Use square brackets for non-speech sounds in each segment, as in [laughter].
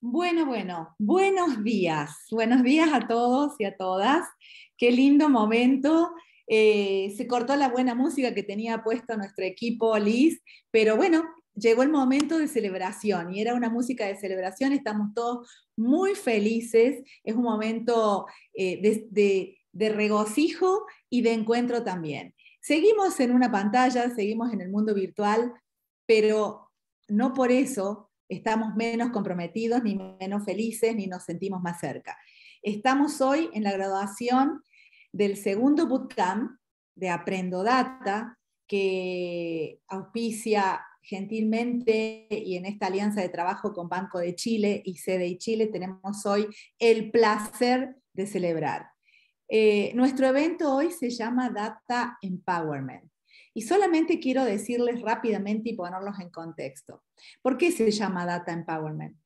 Bueno, bueno, buenos días. Buenos días a todos y a todas. Qué lindo momento. Eh, se cortó la buena música que tenía puesto nuestro equipo Liz, pero bueno, llegó el momento de celebración y era una música de celebración. Estamos todos muy felices. Es un momento eh, de regocijo y de encuentro también. Seguimos en una pantalla, seguimos en el mundo virtual, pero no por eso estamos menos comprometidos, ni menos felices, ni nos sentimos más cerca. Estamos hoy en la graduación del segundo bootcamp de Aprendo Data, que auspicia gentilmente y en esta alianza de trabajo con Banco de Chile y CDI Chile tenemos hoy el placer de celebrar. Eh, nuestro evento hoy se llama Data Empowerment. Y solamente quiero decirles rápidamente y ponerlos en contexto. ¿Por qué se llama Data Empowerment?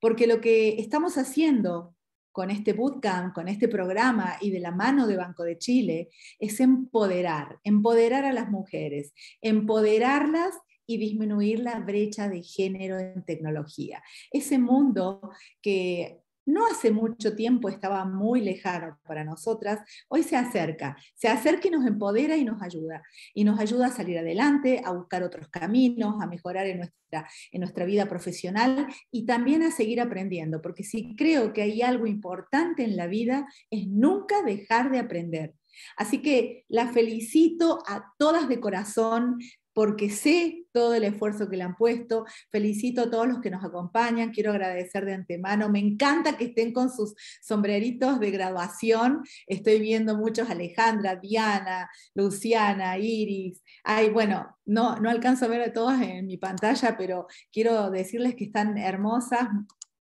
Porque lo que estamos haciendo con este bootcamp, con este programa y de la mano de Banco de Chile, es empoderar, empoderar a las mujeres, empoderarlas y disminuir la brecha de género en tecnología. Ese mundo que no hace mucho tiempo estaba muy lejano para nosotras, hoy se acerca, se acerca y nos empodera y nos ayuda. Y nos ayuda a salir adelante, a buscar otros caminos, a mejorar en nuestra, en nuestra vida profesional y también a seguir aprendiendo, porque si creo que hay algo importante en la vida es nunca dejar de aprender. Así que la felicito a todas de corazón, porque sé todo el esfuerzo que le han puesto. Felicito a todos los que nos acompañan, quiero agradecer de antemano. Me encanta que estén con sus sombreritos de graduación. Estoy viendo muchos, Alejandra, Diana, Luciana, Iris. Ay, bueno, no, no alcanzo a ver a todas en mi pantalla, pero quiero decirles que están hermosas,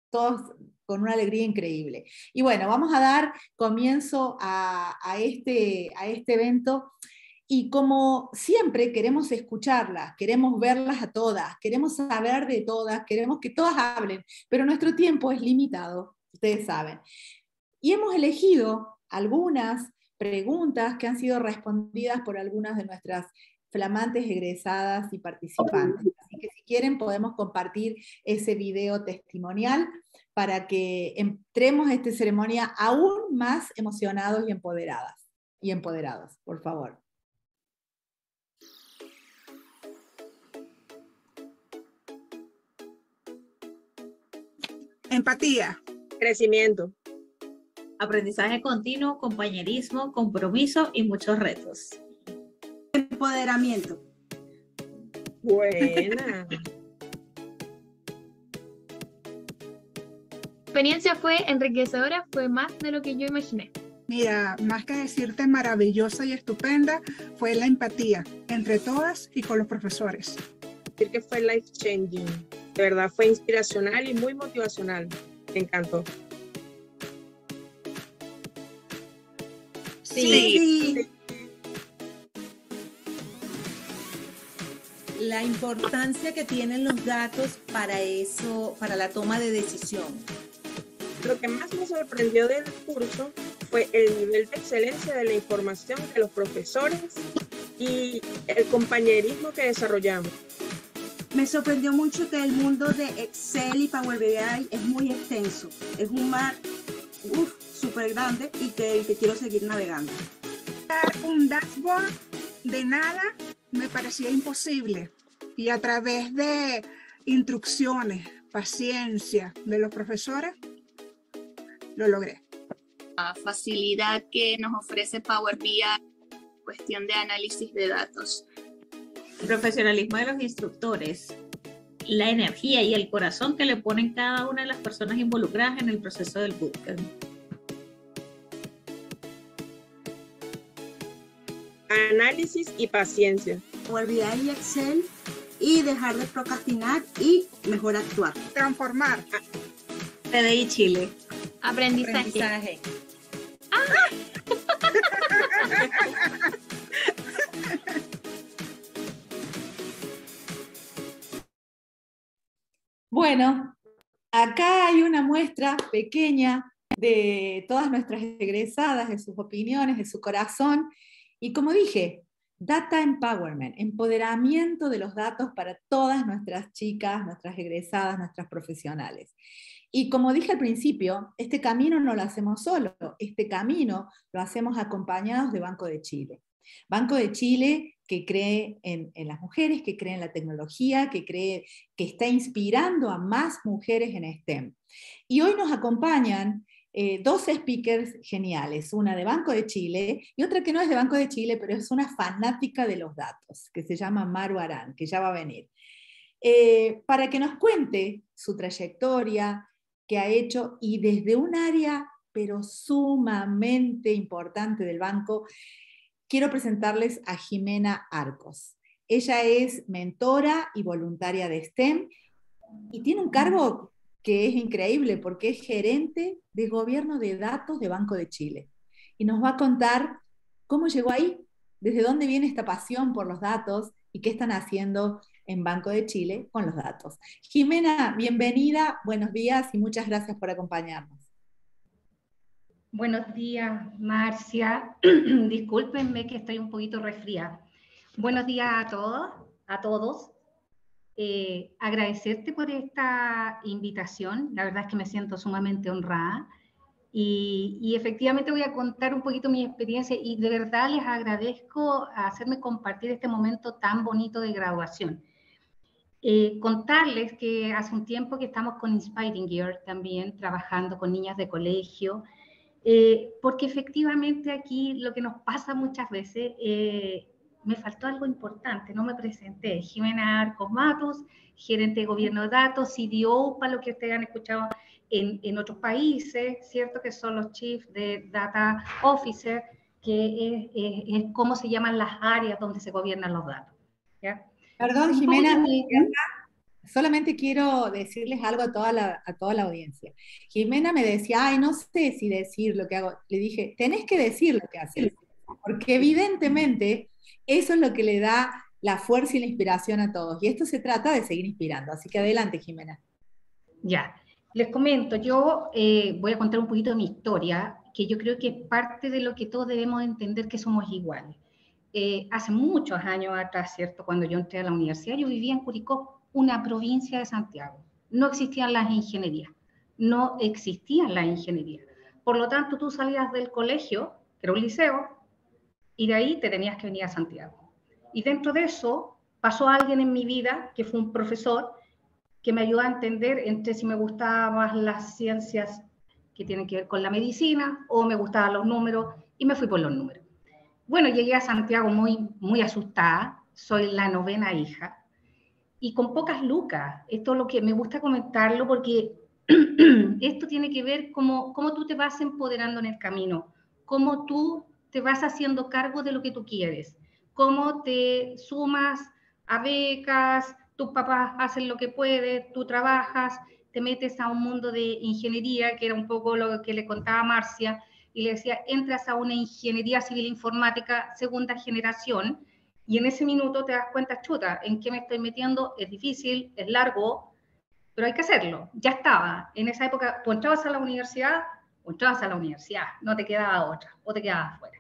todos con una alegría increíble. Y bueno, vamos a dar comienzo a, este, a este evento y como siempre queremos escucharlas, queremos verlas a todas, queremos saber de todas, queremos que todas hablen, pero nuestro tiempo es limitado, ustedes saben. Y hemos elegido algunas preguntas que han sido respondidas por algunas de nuestras flamantes egresadas y participantes. Así que si quieren podemos compartir ese video testimonial para que entremos a esta ceremonia aún más emocionados y empoderadas y empoderados, por favor. Empatía. Crecimiento. Aprendizaje continuo, compañerismo, compromiso y muchos retos. Empoderamiento. Buena. [laughs] experiencia fue enriquecedora, fue más de lo que yo imaginé. Mira, más que decirte maravillosa y estupenda, fue la empatía entre todas y con los profesores. Decir que fue life changing de verdad fue inspiracional y muy motivacional. Me encantó. Sí. La importancia que tienen los datos para eso, para la toma de decisión. Lo que más me sorprendió del curso fue el nivel de excelencia de la información de los profesores y el compañerismo que desarrollamos. Me sorprendió mucho que el mundo de Excel y Power BI es muy extenso. Es un mar súper grande y que, que quiero seguir navegando. Un dashboard de nada me parecía imposible y a través de instrucciones, paciencia de los profesores, lo logré. La facilidad que nos ofrece Power BI, cuestión de análisis de datos el profesionalismo de los instructores, la energía y el corazón que le ponen cada una de las personas involucradas en el proceso del bootcamp. Análisis y paciencia. Olvidar y Excel y dejar de procrastinar y mejor actuar. Transformar. PDI Chile. Aprendizaje. Aprendizaje. ¡Ah! [laughs] [laughs] Bueno, acá hay una muestra pequeña de todas nuestras egresadas, de sus opiniones, de su corazón. Y como dije, Data Empowerment, empoderamiento de los datos para todas nuestras chicas, nuestras egresadas, nuestras profesionales. Y como dije al principio, este camino no lo hacemos solo, este camino lo hacemos acompañados de Banco de Chile. Banco de Chile que cree en, las mujeres, que cree en la tecnología, que cree que está inspirando a más mujeres en STEM. Y hoy nos acompañan eh, dos speakers geniales, una de Banco de Chile y otra que no es de Banco de Chile, pero es una fanática de los datos, que se llama Maru Arán, que ya va a venir, eh, para que nos cuente su trayectoria, que ha hecho y desde un área pero sumamente importante del banco, quiero presentarles a Jimena Arcos. Ella es mentora y voluntaria de STEM y tiene un cargo que es increíble porque es gerente de gobierno de datos de Banco de Chile. Y nos va a contar cómo llegó ahí, desde dónde viene esta pasión por los datos y qué están haciendo en Banco de Chile con los datos. Jimena, bienvenida, buenos días y muchas gracias por acompañarnos. Buenos días, Marcia. [clears throat] Discúlpenme que estoy un poquito resfriada. Buenos días a todos, a todos. Eh, agradecerte por esta invitación. La verdad es que me siento sumamente honrada. Y, efectivamente voy a contar un poquito mi experiencia y de verdad les agradezco hacerme compartir este momento tan bonito de graduación. Eh, contarles que hace un tiempo que estamos con Inspiring Year también, trabajando con niñas de colegio, eh, porque efectivamente aquí lo que nos pasa muchas veces, eh, me faltó algo importante, no me presenté. Jimena Arcos Matos, gerente de gobierno de datos, CDO, para lo que ustedes han escuchado en, en otros países, ¿cierto? Que son los Chief de Data Officer, que es, es, cómo se llaman las áreas donde se gobiernan los datos. ¿ya? Perdón, Jimena, solamente quiero decirles algo a toda, la, a toda la audiencia. Jimena me decía, ay, no sé si decir lo que hago. Le dije, tenés que decir lo que haces, porque evidentemente eso es lo que le da la fuerza y la inspiración a todos. Y esto se trata de seguir inspirando. Así que adelante, Jimena. Ya, les comento, yo eh, voy a contar un poquito de mi historia, que yo creo que es parte de lo que todos debemos entender que somos iguales. Eh, hace muchos años atrás, ¿cierto? Cuando yo entré a la universidad, yo vivía en Curicó, una provincia de Santiago. No existían las ingenierías, no existían las ingenierías. Por lo tanto, tú salías del colegio, que era un liceo, y de ahí te tenías que venir a Santiago. Y dentro de eso pasó alguien en mi vida, que fue un profesor, que me ayudó a entender entre si me gustaban más las ciencias que tienen que ver con la medicina o me gustaban los números, y me fui por los números. Bueno, llegué a Santiago muy, muy asustada, soy la novena hija, y con pocas lucas. Esto es lo que me gusta comentarlo porque [clears throat] esto tiene que ver cómo, cómo tú te vas empoderando en el camino, cómo tú te vas haciendo cargo de lo que tú quieres, cómo te sumas a becas, tus papás hacen lo que pueden, tú trabajas, te metes a un mundo de ingeniería, que era un poco lo que le contaba Marcia, y le decía, entras a una ingeniería civil informática segunda generación, y en ese minuto te das cuenta, chuta, ¿en qué me estoy metiendo? Es difícil, es largo, pero hay que hacerlo. Ya estaba. En esa época, tú entrabas a la universidad, o entrabas a la universidad, no te quedaba otra, o te quedabas fuera.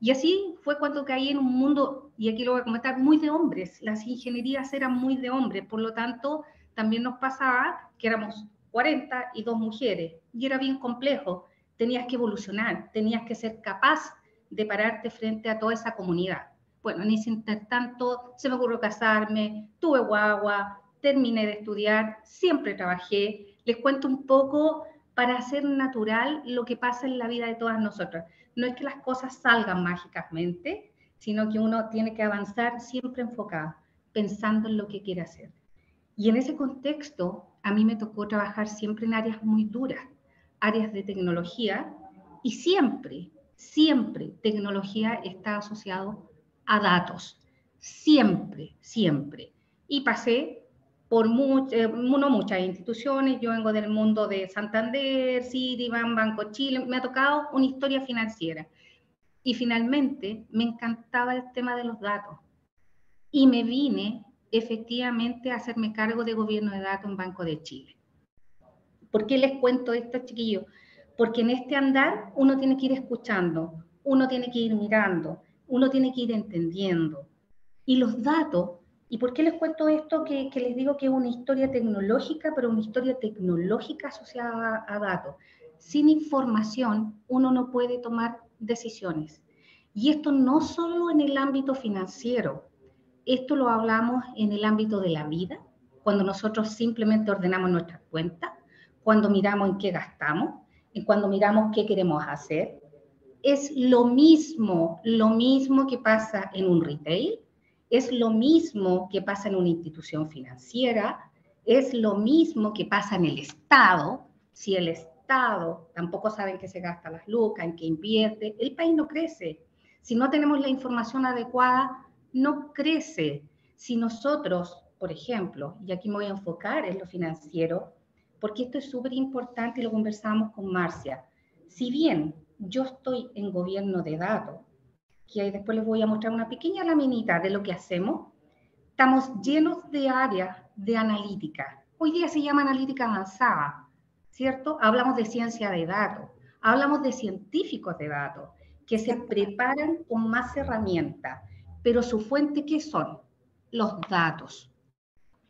Y así fue cuando caí en un mundo, y aquí lo voy a comentar, muy de hombres. Las ingenierías eran muy de hombres, por lo tanto, también nos pasaba que éramos 40 y dos mujeres, y era bien complejo. Tenías que evolucionar, tenías que ser capaz de pararte frente a toda esa comunidad. Bueno, en ese tanto se me ocurrió casarme, tuve guagua, terminé de estudiar, siempre trabajé. Les cuento un poco para hacer natural lo que pasa en la vida de todas nosotras. No es que las cosas salgan mágicamente, sino que uno tiene que avanzar siempre enfocado, pensando en lo que quiere hacer. Y en ese contexto, a mí me tocó trabajar siempre en áreas muy duras, áreas de tecnología, y siempre, siempre tecnología está asociado a datos, siempre, siempre. Y pasé por eh, no muchas instituciones, yo vengo del mundo de Santander, Citibank, Banco Chile, me ha tocado una historia financiera. Y finalmente me encantaba el tema de los datos. Y me vine efectivamente a hacerme cargo de gobierno de datos en Banco de Chile. ¿Por qué les cuento esto, chiquillos? Porque en este andar uno tiene que ir escuchando, uno tiene que ir mirando, uno tiene que ir entendiendo. Y los datos, ¿y por qué les cuento esto? Que, les digo que es una historia tecnológica, pero una historia tecnológica asociada a, datos. Sin información, uno no puede tomar decisiones. Y esto no solo en el ámbito financiero, esto lo hablamos en el ámbito de la vida, cuando nosotros simplemente ordenamos nuestras cuentas, cuando miramos en qué gastamos, y cuando miramos qué queremos hacer. Es lo mismo, lo mismo que pasa en un retail, es lo mismo que pasa en una institución financiera, es lo mismo que pasa en el Estado. Si el Estado tampoco sabe en qué se gasta las lucas, en qué invierte, el país no crece. Si no tenemos la información adecuada, no crece. Si nosotros, por ejemplo, y aquí me voy a enfocar en lo financiero, porque esto es súper importante y lo conversamos con Marcia. Si bien yo estoy en gobierno de datos, que ahí después les voy a mostrar una pequeña laminita de lo que hacemos, estamos llenos de áreas de analítica. Hoy día se llama analítica avanzada, ¿cierto? Hablamos de ciencia de datos, hablamos de científicos de datos que se preparan con más herramientas, pero su fuente, ¿qué son? Los datos.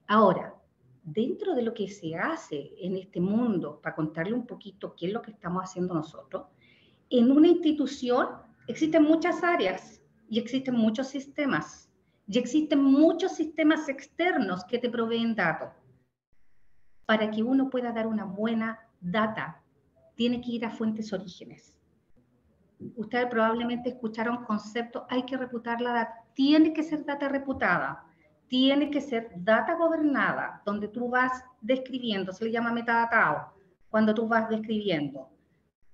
Ahora, dentro de lo que se hace en este mundo, para contarle un poquito qué es lo que estamos haciendo nosotros, en una institución existen muchas áreas y existen muchos sistemas y existen muchos sistemas externos que te proveen datos. Para que uno pueda dar una buena data, tiene que ir a fuentes orígenes. Ustedes probablemente escucharon conceptos, hay que reputar la data, tiene que ser data reputada, tiene que ser data gobernada, donde tú vas describiendo, se le llama metadatado, cuando tú vas describiendo.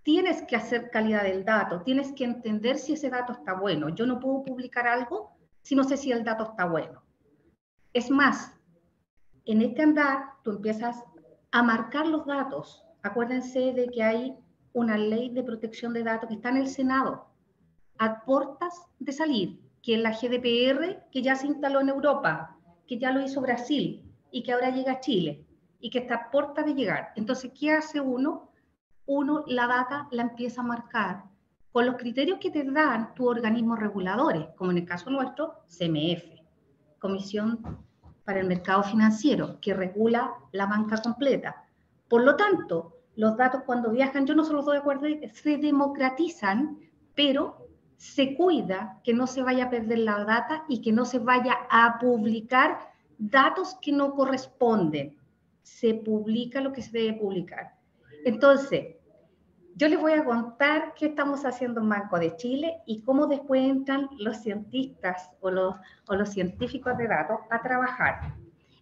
Tienes que hacer calidad del dato, tienes que entender si ese dato está bueno. Yo no puedo publicar algo si no sé si el dato está bueno. Es más, en este andar tú empiezas a marcar los datos. Acuérdense de que hay una ley de protección de datos que está en el Senado, a puertas de salir que es la GDPR que ya se instaló en Europa, que ya lo hizo Brasil y que ahora llega a Chile y que está a puerta de llegar. Entonces, ¿qué hace uno? Uno la data la empieza a marcar con los criterios que te dan tus organismos reguladores, como en el caso nuestro, CMF, Comisión para el Mercado Financiero, que regula la banca completa. Por lo tanto, los datos cuando viajan, yo no solo estoy de acuerdo, se democratizan, pero se cuida que no se vaya a perder la data y que no se vaya a publicar datos que no corresponden. Se publica lo que se debe publicar. Entonces, yo les voy a contar qué estamos haciendo en Banco de Chile y cómo después entran los cientistas o los, o los científicos de datos a trabajar.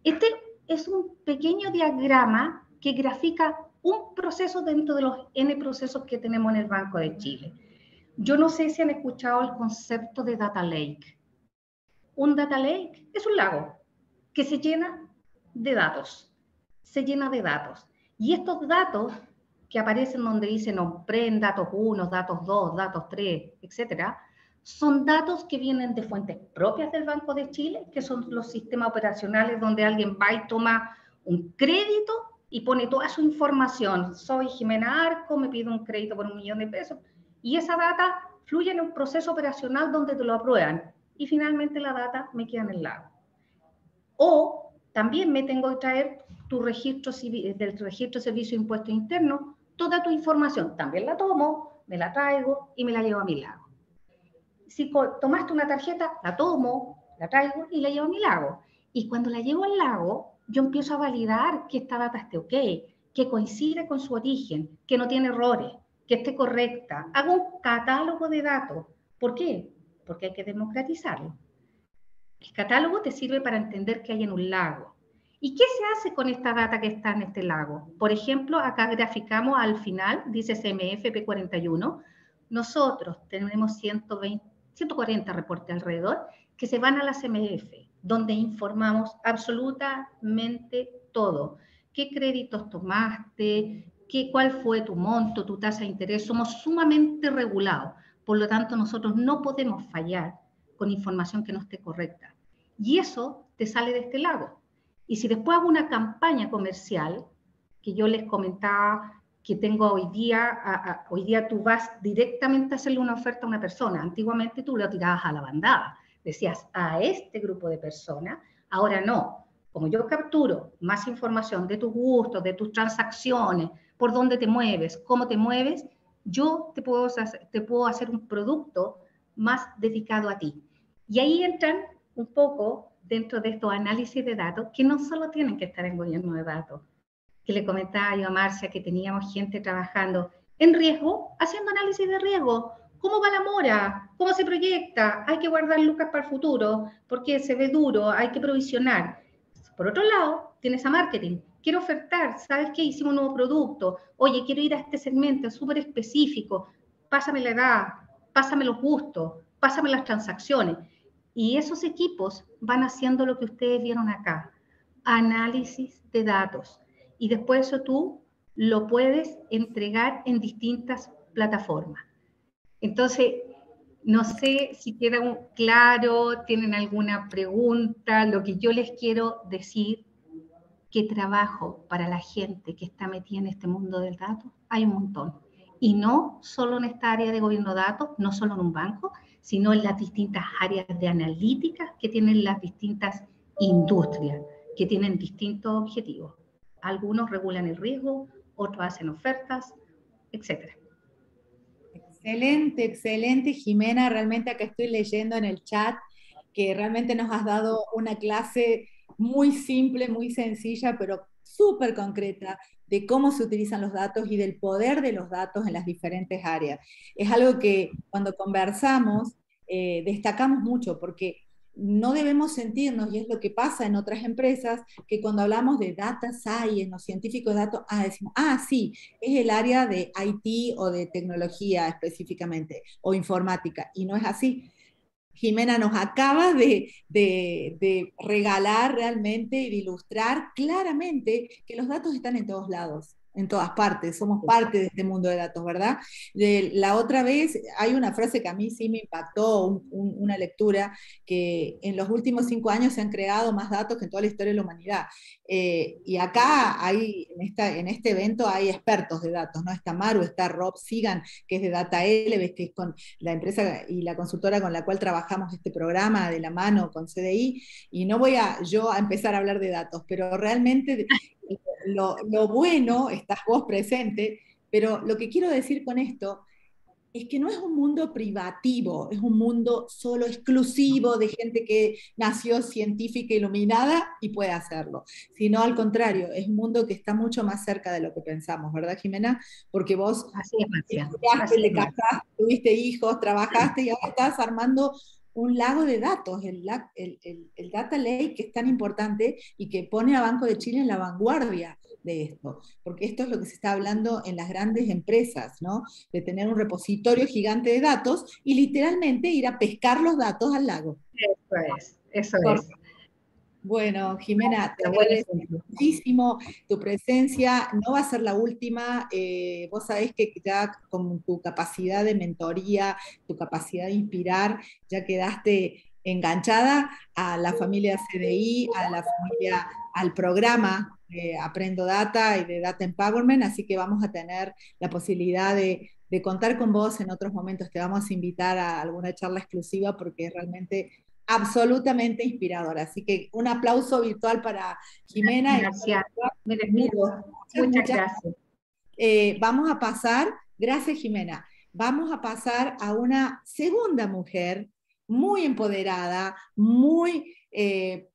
Este es un pequeño diagrama que grafica un proceso dentro de los N procesos que tenemos en el Banco de Chile. Yo no sé si han escuchado el concepto de data lake. Un data lake es un lago que se llena de datos, se llena de datos. Y estos datos que aparecen donde dicen on-prem, datos 1, datos 2, datos 3, etcétera, son datos que vienen de fuentes propias del Banco de Chile, que son los sistemas operacionales donde alguien va y toma un crédito y pone toda su información. Soy Jimena Arco, me pido un crédito por un millón de pesos y esa data fluye en un proceso operacional donde te lo aprueban y finalmente la data me queda en el lago. O también me tengo que traer tu registro civil, del registro de servicio de impuesto interno, toda tu información. También la tomo, me la traigo y me la llevo a mi lago. Si tomaste una tarjeta, la tomo, la traigo y la llevo a mi lago. Y cuando la llevo al lago, yo empiezo a validar que esta data esté ok, que coincide con su origen, que no tiene errores, que esté correcta. Hago un catálogo de datos. ¿Por qué? Porque hay que democratizarlo. El catálogo te sirve para entender qué hay en un lago. ¿Y qué se hace con esta data que está en este lago? Por ejemplo, acá graficamos al final, dice CMFP41, nosotros tenemos 120, 140 reportes alrededor que se van a la CMF, donde informamos absolutamente todo. ¿Qué créditos tomaste? cuál fue tu monto, tu tasa de interés. Somos sumamente regulados. Por lo tanto, nosotros no podemos fallar con información que no esté correcta. Y eso te sale de este lago. Y si después hago una campaña comercial, que yo les comentaba que tengo hoy día, hoy día tú vas directamente a hacerle una oferta a una persona. Antiguamente tú lo tirabas a la bandada, decías a este grupo de personas, ahora no. Como yo capturo más información de tus gustos, de tus transacciones, por dónde te mueves, cómo te mueves, yo te puedo, te puedo hacer un producto más dedicado a ti. Y ahí entran un poco dentro de estos análisis de datos que no solo tienen que estar en gobierno de datos, que le comentaba yo a Marcia que teníamos gente trabajando en riesgo, haciendo análisis de riesgo. ¿Cómo va la mora? ¿Cómo se proyecta? Hay que guardar lucas para el futuro porque se ve duro, hay que provisionar. Por otro lado, tienes a marketing. Quiero ofertar, ¿sabes qué? Hicimos un nuevo producto. Oye, quiero ir a este segmento súper específico. Pásame la edad, pásame los gustos, pásame las transacciones. Y esos equipos van haciendo lo que ustedes vieron acá, análisis de datos y después eso tú lo puedes entregar en distintas plataformas. Entonces, no sé si queda claro, tienen alguna pregunta, lo que yo les quiero decir, que trabajo para la gente que está metida en este mundo del dato, hay un montón. Y no solo en esta área de gobierno de datos, no solo en un banco, sino en las distintas áreas de analítica que tienen las distintas industrias, que tienen distintos objetivos. Algunos regulan el riesgo, otros hacen ofertas, etc. Excelente, excelente, Jimena. Realmente acá estoy leyendo en el chat que realmente nos has dado una clase muy simple, muy sencilla, pero súper concreta de cómo se utilizan los datos y del poder de los datos en las diferentes áreas. Es algo que cuando conversamos eh, destacamos mucho porque no debemos sentirnos, y es lo que pasa en otras empresas, que cuando hablamos de data science los científicos de datos, ah, decimos, ah, sí, es el área de IT o de tecnología específicamente, o informática, y no es así. Jimena nos acaba de, de, regalar realmente y de ilustrar claramente que los datos están en todos lados en todas partes, somos parte de este mundo de datos, ¿verdad? De, la otra vez hay una frase que a mí sí me impactó, una lectura, que en los últimos cinco años se han creado más datos que en toda la historia de la humanidad. Eh, y acá hay, en, esta, en este evento hay expertos de datos, ¿no? Está Maru, está Rob Sigan, que es de Data Eleves, que es con la empresa y la consultora con la cual trabajamos este programa de la mano con CDI, y no voy a yo a empezar a hablar de datos, pero realmente lo, bueno, estás vos presente, pero lo que quiero decir con esto es que no es un mundo privativo, es un mundo solo exclusivo de gente que nació científica iluminada y puede hacerlo, sino al contrario, es un mundo que está mucho más cerca de lo que pensamos, ¿verdad, Jimena? Porque vos Así es, tuviste hijos, trabajaste y ahora estás armando un lago de datos, el, el, Data Lake, que es tan importante y que pone a Banco de Chile en la vanguardia de esto, porque esto es lo que se está hablando en las grandes empresas, ¿no? De tener un repositorio gigante de datos y literalmente ir a pescar los datos al lago. Eso es, eso es. Bueno, Jimena, te agradezco muchísimo tu presencia. No va a ser la última. Eh, vos sabés que ya con tu capacidad de mentoría, tu capacidad de inspirar, ya quedaste enganchada a la familia CDI, a la familia, al programa de Aprendo Data y de Data Empowerment, así que vamos a tener la posibilidad de, de contar con vos en otros momentos. Te vamos a invitar a alguna charla exclusiva porque realmente absolutamente inspiradora. Así que un aplauso virtual para Jimena. Gracias. Muchas, gracias. Eh, vamos a pasar, gracias Jimena, vamos a pasar a una segunda mujer muy empoderada, muy... Eh,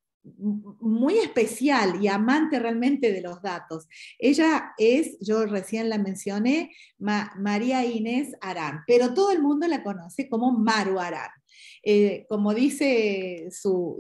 muy especial y amante realmente de los datos. Ella es, yo recién la mencioné, María Inés Arán, pero todo el mundo la conoce como Maru Arán. Eh, como dice su,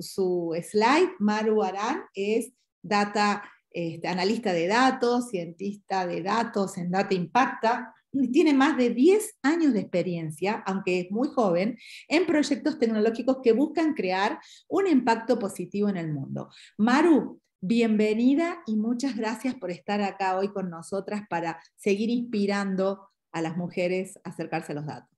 slide, Maru Arán es data, este, analista de datos, cientista de datos en Data Impacta, tiene más de 10 años de experiencia, aunque es muy joven, en proyectos tecnológicos que buscan crear un impacto positivo en el mundo. Maru, bienvenida y muchas gracias por estar acá hoy con nosotras para seguir inspirando a las mujeres a acercarse a los datos.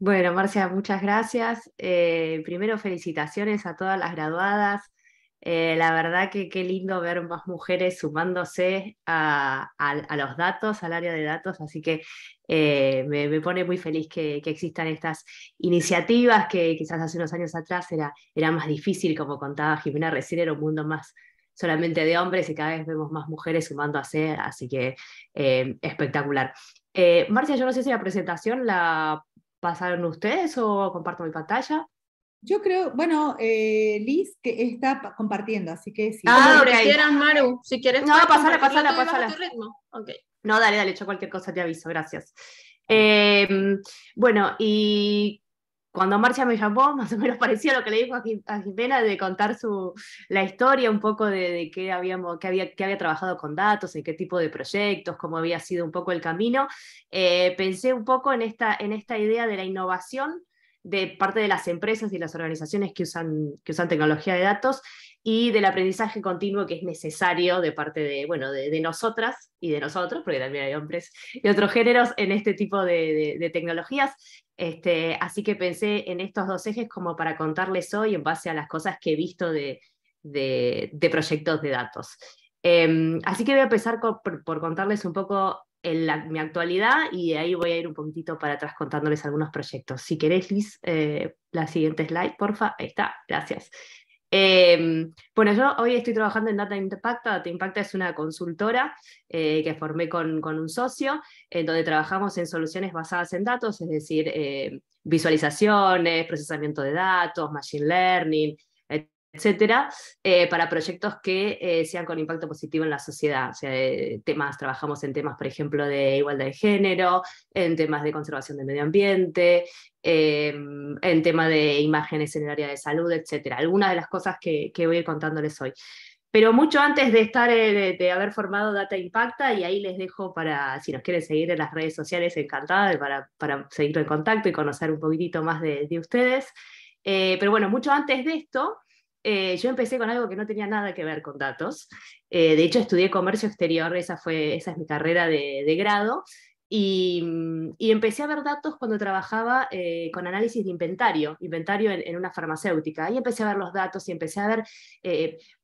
Bueno, Marcia, muchas gracias. Eh, primero, felicitaciones a todas las graduadas. Eh, la verdad que qué lindo ver más mujeres sumándose a, los datos, al área de datos, así que eh, me, pone muy feliz que, existan estas iniciativas que quizás hace unos años atrás era, más difícil, como contaba Jimena recién, era un mundo más solamente de hombres y cada vez vemos más mujeres sumándose, así que espectacular. Marcia, yo no sé si la presentación la pasaron ustedes o comparto mi pantalla. Yo creo, bueno, eh, Liz que está compartiendo, así que sí. Ah, Como quieras, Maru. Si quieres. No, pasala, pasala, pasala. Okay. No, dale, dale, yo cualquier cosa te aviso, gracias. Em, bueno, y cuando Marcia me llamó, [laughs] más o menos parecía lo que le dijo a Jimena de contar la historia un poco de, habíamos, qué, había, trabajado con datos, en qué tipo de proyectos, cómo había sido un poco el camino. Eh, pensé un poco en esta, idea de la innovación de parte de las empresas y las organizaciones que usan tecnología de datos y del aprendizaje continuo que es necesario de parte de, bueno, de, nosotras y de nosotros, porque también hay hombres y otros géneros en este tipo de, tecnologías. Este, así que pensé en estos dos ejes como para contarles hoy en base a las cosas que he visto de, proyectos de datos. Em, así que voy a empezar por contarles un poco en mi actualidad y de ahí voy a ir un poquitito para atrás contándoles algunos proyectos. Si querés, Liz, eh, la siguiente slide, porfa. Ahí está, gracias. Em, bueno, yo hoy estoy trabajando en Data Impacta. Data Impacta es una consultora eh, que formé con, con, un socio, en donde trabajamos en soluciones basadas en datos, es decir, eh, visualizaciones, procesamiento de datos, machine learning, etcétera, eh, para proyectos que eh, sean con impacto positivo en la sociedad. O sea, temas, trabajamos en temas, por ejemplo, de igualdad de género, en temas de conservación del medio ambiente, em, en tema de imágenes en el área de salud, etcétera. Algunas de las cosas que, voy a ir contándoles hoy. Pero mucho antes de estar, eh, de, haber formado Data Impacta, y ahí les dejo para, si nos quieren seguir en las redes sociales, encantada para, para seguir en contacto y conocer un poquitito más de, de ustedes. pero bueno, mucho antes de esto, eh, yo empecé con algo que no tenía nada que ver con datos. Eh, de hecho, estudié comercio exterior, esa, fue, esa es mi carrera de, grado. Y, empecé a ver datos cuando trabajaba eh, con análisis de inventario, inventario en, una farmacéutica. Ahí empecé a ver los datos y empecé a ver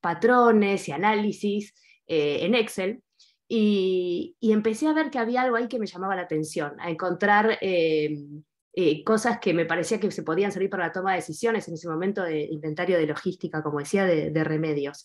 patrones y análisis en Excel. Y, y, empecé a ver que había algo ahí que me llamaba la atención, a encontrar eh, cosas que me parecía que se podían servir para la toma de decisiones en ese momento de inventario de logística, como decía, de, remedios.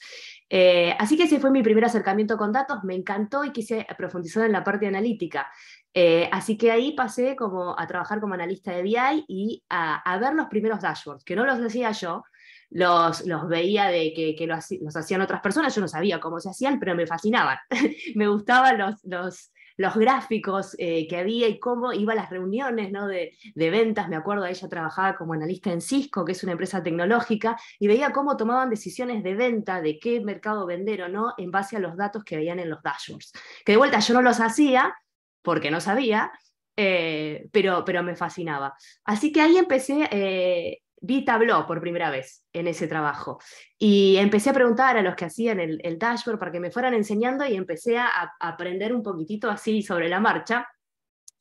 Eh, así que ese fue mi primer acercamiento con datos, me encantó y quise profundizar en la parte analítica. Eh, así que ahí pasé como a trabajar como analista de BI y a, ver los primeros dashboards, que no los decía yo, los, los, veía de que, que los, los, hacían otras personas, yo no sabía cómo se hacían, pero me fascinaban. [laughs] me gustaban los, los, los gráficos eh, que había y cómo iba a las reuniones ¿no? de, ventas. Me acuerdo, ella trabajaba como analista en Cisco, que es una empresa tecnológica, y veía cómo tomaban decisiones de venta, de qué mercado vender o no, en base a los datos que veían en los dashboards. Que de vuelta yo no los hacía porque no sabía, eh, pero, pero me fascinaba. Así que ahí empecé eh, vi Tableau por primera vez en ese trabajo y empecé a preguntar a los que hacían el, dashboard para que me fueran enseñando y empecé a, aprender un poquitito así sobre la marcha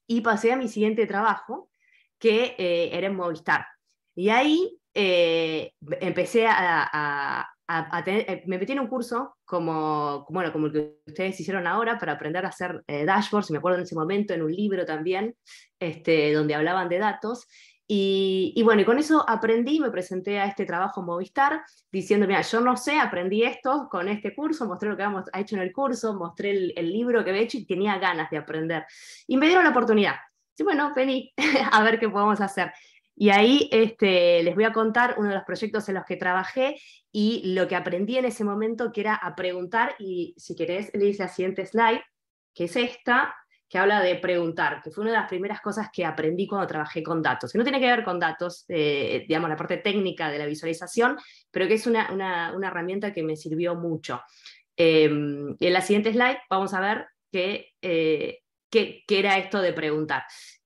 y pasé a mi siguiente trabajo que eh, era en Movistar. Y ahí eh, empecé a, eh, me metí en un curso como, bueno, como el que ustedes hicieron ahora para aprender a hacer dashboards, me acuerdo en ese momento en un libro también, este, donde hablaban de datos, y, bueno, y con eso aprendí, me presenté a este trabajo Movistar, diciendo, mira, yo no sé, aprendí esto con este curso, mostré lo que habíamos hecho en el curso, mostré el, libro que había hecho y tenía ganas de aprender. Y me dieron la oportunidad. Sí, bueno, vení [laughs] a ver qué podemos hacer. Y ahí este, les voy a contar uno de los proyectos en los que trabajé y lo que aprendí en ese momento, que era a preguntar, y si querés, le hice la siguiente slide, que es esta, que habla de preguntar, que fue una de las primeras cosas que aprendí cuando trabajé con datos, que no tiene que ver con datos, eh, digamos, la parte técnica de la visualización, pero que es una, herramienta que me sirvió mucho. Em, en la siguiente slide vamos a ver qué, eh, qué, era esto de preguntar.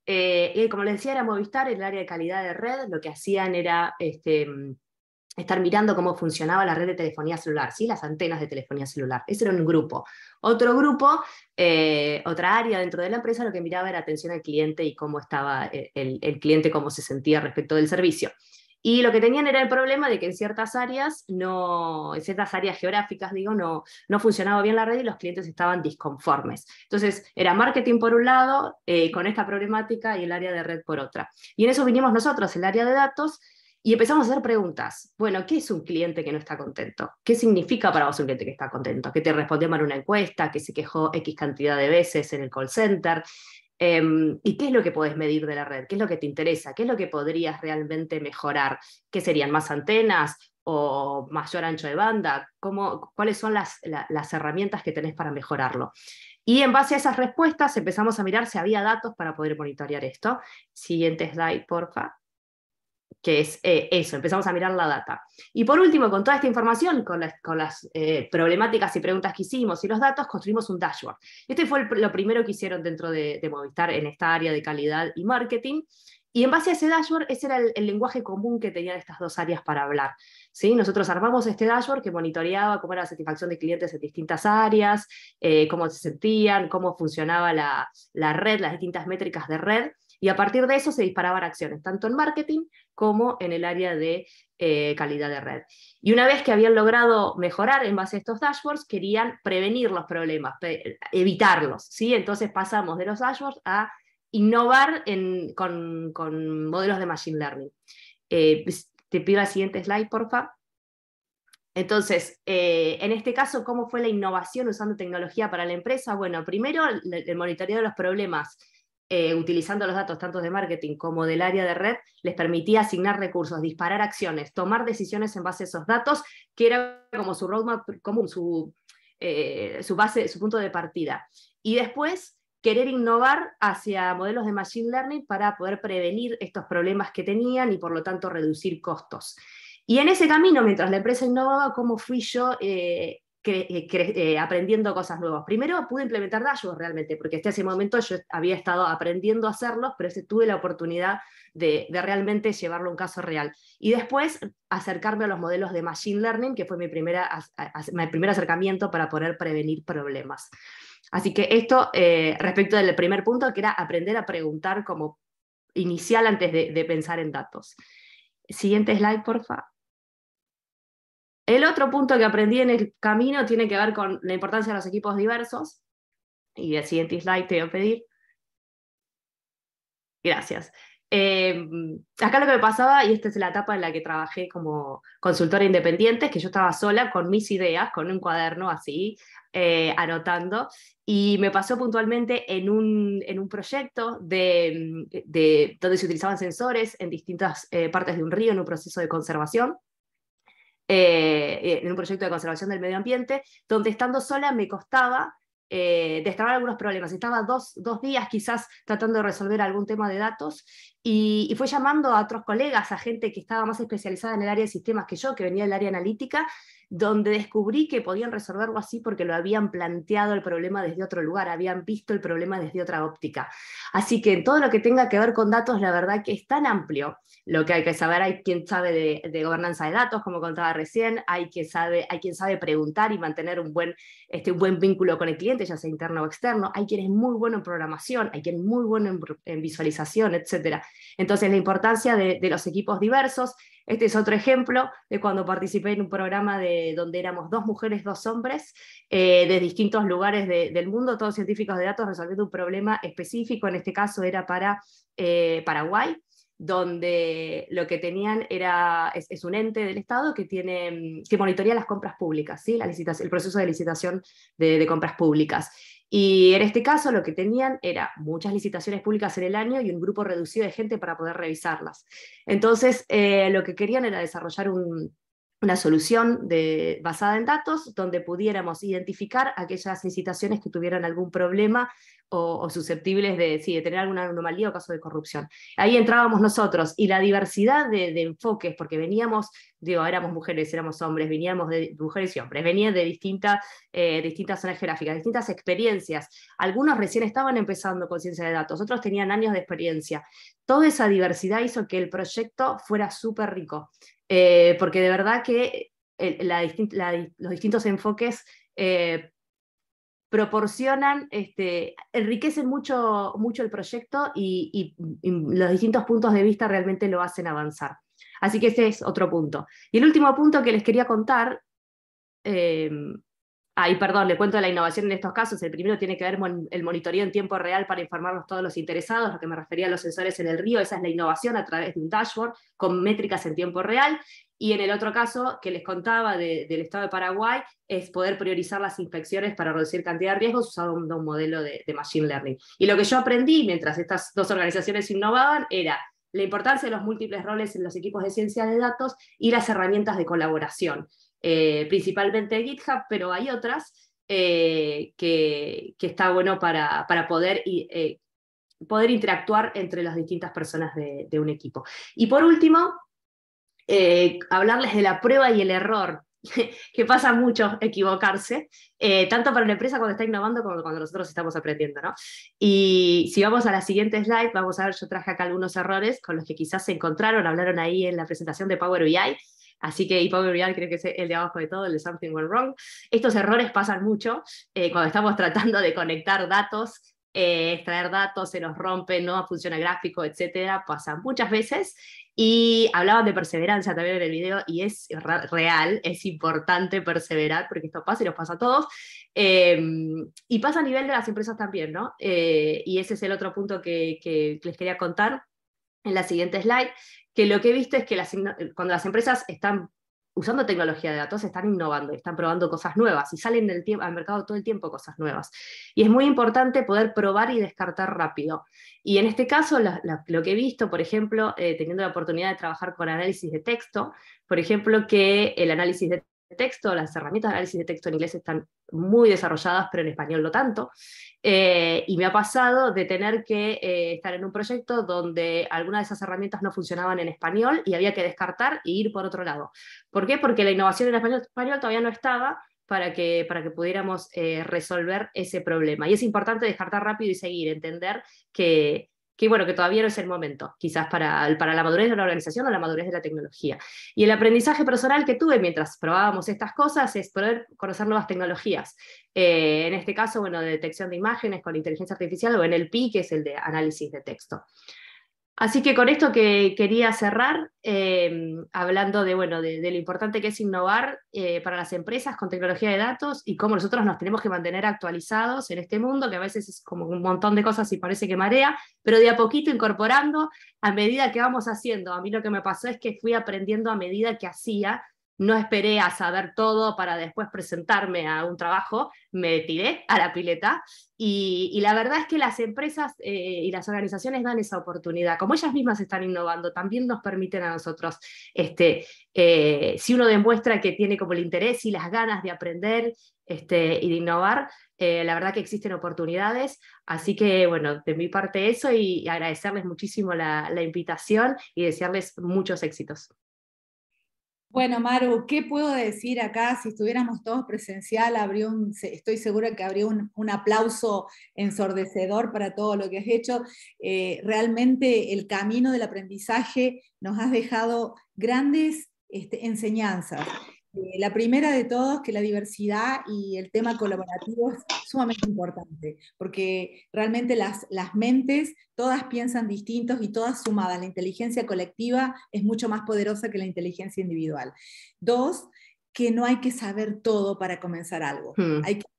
Eh, como les decía, era Movistar, el área de calidad de red, lo que hacían era este, estar mirando cómo funcionaba la red de telefonía celular, ¿sí? las antenas de telefonía celular. Ese era un grupo. Otro grupo, eh, otra área dentro de la empresa, lo que miraba era atención al cliente y cómo estaba eh, el, cliente, cómo se sentía respecto del servicio. Y lo que tenían era el problema de que en ciertas áreas, no, en ciertas áreas geográficas, digo, no, no funcionaba bien la red y los clientes estaban disconformes. Entonces, era marketing por un lado, eh, con esta problemática, y el área de red por otra. Y en eso vinimos nosotros, el área de datos, y empezamos a hacer preguntas. Bueno, ¿qué es un cliente que no está contento? ¿Qué significa para vos un cliente que está contento? ¿Que te respondió mal una encuesta? ¿Que se quejó X cantidad de veces en el call center? Em, ¿Y qué es lo que podés medir de la red? ¿Qué es lo que te interesa? ¿Qué es lo que podrías realmente mejorar? ¿Qué serían más antenas o mayor ancho de banda? ¿Cómo, ¿Cuáles son las, las herramientas que tenés para mejorarlo? Y en base a esas respuestas empezamos a mirar si había datos para poder monitorear esto. Siguiente slide, porfa que es eh, eso, empezamos a mirar la data. Y por último, con toda esta información, con las, con las eh, problemáticas y preguntas que hicimos y los datos, construimos un dashboard. Este fue lo primero que hicieron dentro de, Movistar en esta área de calidad y marketing. Y en base a ese dashboard, ese era el, lenguaje común que tenían estas dos áreas para hablar. ¿sí? Nosotros armamos este dashboard que monitoreaba cómo era la satisfacción de clientes en distintas áreas, eh, cómo se sentían, cómo funcionaba la, la red, las distintas métricas de red, y a partir de eso se disparaban acciones, tanto en marketing como en el área de eh, calidad de red. Y una vez que habían logrado mejorar en base a estos dashboards, querían prevenir los problemas, evitarlos. ¿sí? Entonces pasamos de los dashboards a innovar con, modelos de Machine Learning. Eh, te pido la siguiente slide, por favor. Entonces, eh, en este caso, ¿cómo fue la innovación usando tecnología para la empresa? Bueno, primero el monitoreo de los problemas eh, utilizando los datos tanto de marketing como del área de red, les permitía asignar recursos, disparar acciones, tomar decisiones en base a esos datos, que era como su roadmap común, su, eh, su base, su punto de partida. Y después querer innovar hacia modelos de machine learning para poder prevenir estos problemas que tenían y por lo tanto reducir costos. Y en ese camino, mientras la empresa innovaba, ¿cómo fui yo eh, eh, eh, aprendiendo cosas nuevas. Primero pude implementar dashboards realmente, porque hasta ese momento yo había estado aprendiendo a hacerlos, pero tuve la oportunidad de, realmente llevarlo a un caso real. Y después acercarme a los modelos de Machine Learning, que fue mi, primera, mi primer acercamiento para poder prevenir problemas. Así que esto eh, respecto del primer punto, que era aprender a preguntar como inicial antes de, de pensar en datos. Siguiente slide, por favor. El otro punto que aprendí en el camino tiene que ver con la importancia de los equipos diversos. Y el siguiente slide te voy a pedir. Gracias. Eh, acá lo que me pasaba, y esta es la etapa en la que trabajé como consultora independiente, es que yo estaba sola con mis ideas, con un cuaderno así, eh, anotando, y me pasó puntualmente en un, en un proyecto de, de, donde se utilizaban sensores en distintas eh, partes de un río en un proceso de conservación. Eh, en un proyecto de conservación del medio ambiente, donde estando sola me costaba eh, destrabar algunos problemas. Estaba dos, días quizás tratando de resolver algún tema de datos y, y, fue llamando a otros colegas, a gente que estaba más especializada en el área de sistemas que yo, que venía del área analítica, donde descubrí que podían resolverlo así porque lo habían planteado el problema desde otro lugar, habían visto el problema desde otra óptica. Así que en todo lo que tenga que ver con datos, la verdad que es tan amplio lo que hay que saber. Hay quien sabe de, gobernanza de datos, como contaba recién, hay quien sabe, hay quien sabe preguntar y mantener un buen, este, un buen vínculo con el cliente, ya sea interno o externo, hay quien es muy bueno en programación, hay quien es muy bueno en, visualización, etc. Entonces la importancia de, de los equipos diversos, este es otro ejemplo de cuando participé en un programa de, donde éramos dos mujeres, dos hombres, eh, de distintos lugares del mundo, todos científicos de datos resolviendo un problema específico, en este caso era para eh, Paraguay, donde lo que tenían era, es, un ente del Estado que, tiene, que monitorea las compras públicas, ¿sí? la el proceso de licitación de compras públicas. Y en este caso lo que tenían era muchas licitaciones públicas en el año y un grupo reducido de gente para poder revisarlas. Entonces, eh, lo que querían era desarrollar una solución basada en datos donde pudiéramos identificar aquellas licitaciones que tuvieran algún problema o, susceptibles de, sí, de tener alguna anomalía o caso de corrupción. Ahí entrábamos nosotros y la diversidad de, enfoques, porque veníamos, digo, éramos mujeres, éramos hombres, veníamos de mujeres y hombres, venían de distintas, eh, distintas zonas geográficas, distintas experiencias. Algunos recién estaban empezando con ciencia de datos, otros tenían años de experiencia. Toda esa diversidad hizo que el proyecto fuera súper rico, eh, porque de verdad que los distintos enfoques eh, proporcionan, este, enriquecen mucho, mucho el proyecto y, los distintos puntos de vista realmente lo hacen avanzar. Así que ese es otro punto. Y el último punto que les quería contar, eh, Ay, perdón, le cuento la innovación en estos casos. El primero tiene que ver con el monitoreo en tiempo real para informarnos todos los interesados, lo que me refería a los sensores en el río. Esa es la innovación a través de un dashboard con métricas en tiempo real. Y en el otro caso que les contaba del Estado de Paraguay, es poder priorizar las inspecciones para reducir cantidad de riesgos usando un, modelo de, de Machine Learning. Y lo que yo aprendí mientras estas dos organizaciones innovaban era la importancia de los múltiples roles en los equipos de ciencia de datos y las herramientas de colaboración. Eh, principalmente GitHub, pero hay otras eh, que, está bueno para, poder, eh, poder interactuar entre las distintas personas de, un equipo. Y por último, hablarles de la prueba y el error, [laughs] que pasa mucho equivocarse, tanto para una empresa cuando está innovando como cuando nosotros estamos aprendiendo. ¿no? Y si vamos a la siguiente slide, vamos a ver, yo traje acá algunos errores con los que quizás se encontraron, hablaron ahí en la presentación de Power BI, Así que Power BI creo que es el de abajo de todo, el de Something Went Wrong. Estos errores pasan mucho eh, cuando estamos [laughs] tratando de conectar datos, eh, extraer datos, se nos rompe, no funciona gráfico, etcétera, pasan muchas veces. Y hablaban de perseverancia también en el video, y es real, es importante perseverar, porque esto pasa y nos pasa a todos. Em, y pasa a nivel de las empresas también, ¿no? Eh, y ese es el otro punto que, que les quería contar en la siguiente slide, que lo que he visto es que cuando las empresas están usando tecnología de datos, están innovando, están probando cosas nuevas y salen del al mercado todo el tiempo cosas nuevas. Y es muy importante poder probar y descartar rápido. Y en este caso, lo que he visto, por ejemplo, eh, teniendo la oportunidad de trabajar con análisis de texto, por ejemplo, que el análisis de texto, las herramientas de análisis de texto en inglés están muy desarrolladas, pero en español no tanto. Eh, y me ha pasado de tener que eh, estar en un proyecto donde algunas de esas herramientas no funcionaban en español y había que descartar e ir por otro lado. ¿Por qué? Porque la innovación en español, español todavía no estaba para que, para que pudiéramos eh, resolver ese problema. Y es importante descartar rápido y seguir, entender que, que bueno, que todavía no es el momento, quizás para, para la madurez de la organización o la madurez de la tecnología. Y el aprendizaje personal que tuve mientras probábamos estas cosas es poder conocer nuevas tecnologías. Eh, en este caso, bueno, de detección de imágenes con inteligencia artificial o en el PI, que es el de análisis de texto. Así que con esto que quería cerrar, em, hablando de, bueno, de, lo importante que es innovar eh, para las empresas con tecnología de datos y cómo nosotros nos tenemos que mantener actualizados en este mundo, que a veces es como un montón de cosas y parece que marea, pero de a poquito incorporando a medida que vamos haciendo. A mí lo que me pasó es que fui aprendiendo a medida que hacía no esperé a saber todo para después presentarme a un trabajo, me tiré a la pileta y, la verdad es que las empresas eh, y las organizaciones dan esa oportunidad. Como ellas mismas están innovando, también nos permiten a nosotros, este, eh, si uno demuestra que tiene como el interés y las ganas de aprender este, y de innovar, eh, la verdad que existen oportunidades. Así que, bueno, de mi parte eso y agradecerles muchísimo la invitación y desearles muchos éxitos. Bueno, Maru, ¿qué puedo decir acá? Si estuviéramos todos presencial, habría un, estoy segura que habría un, aplauso ensordecedor para todo lo que has hecho. Eh, realmente el camino del aprendizaje nos has dejado grandes este, enseñanzas. Eh, la primera de todos, que la diversidad y el tema colaborativo es sumamente importante, porque realmente las, las mentes todas piensan distintos y todas sumadas. La inteligencia colectiva es mucho más poderosa que la inteligencia individual. Dos, que no hay que saber todo para comenzar algo. Hmm. Hay que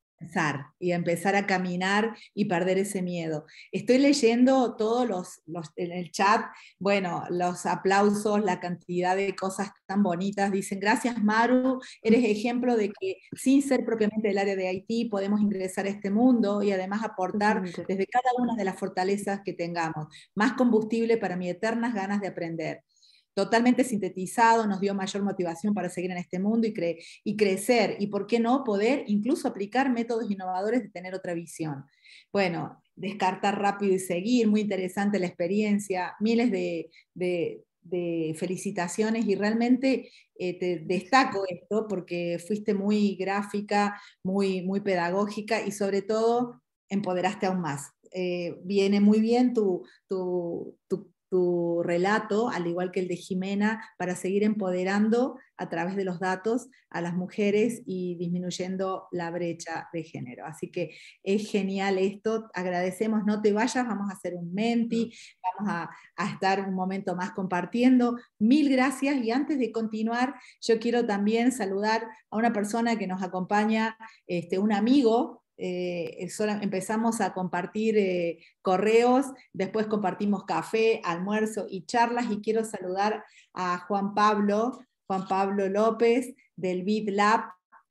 y empezar a caminar y perder ese miedo. Estoy leyendo todos los, los, en el chat, bueno, los aplausos, la cantidad de cosas tan bonitas. Dicen, gracias Maru, eres ejemplo de que sin ser propiamente del área de Haití podemos ingresar a este mundo y además aportar desde cada una de las fortalezas que tengamos, más combustible para mi eternas ganas de aprender totalmente sintetizado, nos dio mayor motivación para seguir en este mundo y, y crecer, y por qué no poder incluso aplicar métodos innovadores de tener otra visión. Bueno, descartar rápido y seguir, muy interesante la experiencia, miles de, felicitaciones y realmente eh, te destaco esto porque fuiste muy gráfica, muy, muy pedagógica y sobre todo empoderaste aún más. Eh, viene muy bien tu tu relato, al igual que el de Jimena, para seguir empoderando a través de los datos a las mujeres y disminuyendo la brecha de género. Así que es genial esto, agradecemos, no te vayas, vamos a hacer un menti, vamos a, estar un momento más compartiendo. Mil gracias y antes de continuar, yo quiero también saludar a una persona que nos acompaña, este, un amigo eh, empezamos a compartir eh, correos, después compartimos café, almuerzo y charlas y quiero saludar a Juan Pablo, Juan Pablo López del BitLab,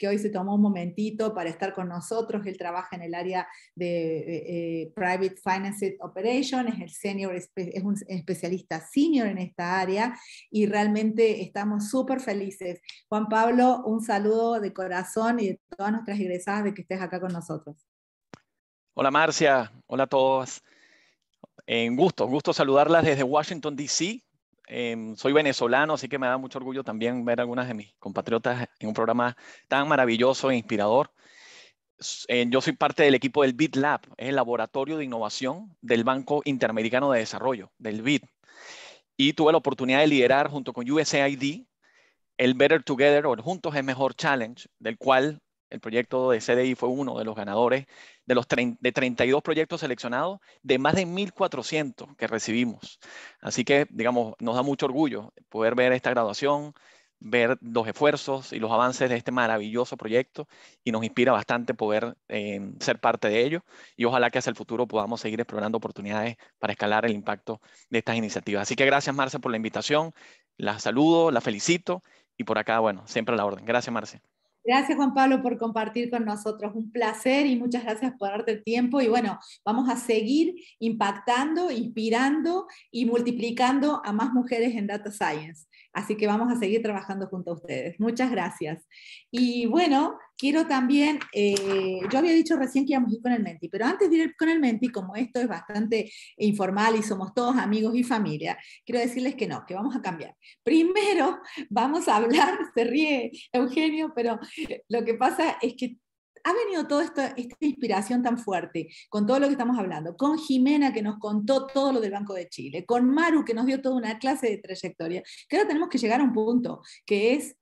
que hoy se tomó un momentito para estar con nosotros. Él trabaja en el área de eh, Private Finance Operation, es, el senior, es un especialista senior en esta área y realmente estamos súper felices. Juan Pablo, un saludo de corazón y de todas nuestras egresadas de que estés acá con nosotros. Hola Marcia, hola a todos. Un gusto, un gusto saludarlas desde Washington, D.C. Em, soy venezolano, así que me da mucho orgullo también ver algunas de mis compatriotas en un programa tan maravilloso e inspirador. Eh, yo soy parte del equipo del BID Lab, el laboratorio de innovación del Banco Interamericano de Desarrollo, del BID. Y tuve la oportunidad de liderar junto con USAID el Better Together o el Juntos es Mejor Challenge, del cual el proyecto de CDI fue uno de los ganadores de los de 32 proyectos seleccionados, de más de 1.400 que recibimos. Así que, digamos, nos da mucho orgullo poder ver esta graduación, ver los esfuerzos y los avances de este maravilloso proyecto y nos inspira bastante poder eh, ser parte de ello y ojalá que hacia el futuro podamos seguir explorando oportunidades para escalar el impacto de estas iniciativas. Así que gracias Marce por la invitación, la saludo, la felicito y por acá, bueno, siempre a la orden. Gracias Marce. Gracias Juan Pablo por compartir con nosotros. Un placer y muchas gracias por darte el tiempo. Y bueno, vamos a seguir impactando, inspirando y multiplicando a más mujeres en Data Science. Así que vamos a seguir trabajando junto a ustedes. Muchas gracias. Y bueno, quiero también, eh, yo había dicho recién que íbamos a ir con el Menti, pero antes de ir con el Menti, como esto es bastante informal y somos todos amigos y familia, quiero decirles que no, que vamos a cambiar. Primero [laughs] vamos a hablar, [laughs] se ríe Eugenio, pero lo que pasa es que ha venido toda esta, inspiración tan fuerte con todo lo que estamos hablando, con Jimena que nos contó todo lo del Banco de Chile, con Maru que nos dio toda una clase de trayectoria, que ahora tenemos que llegar a un punto que es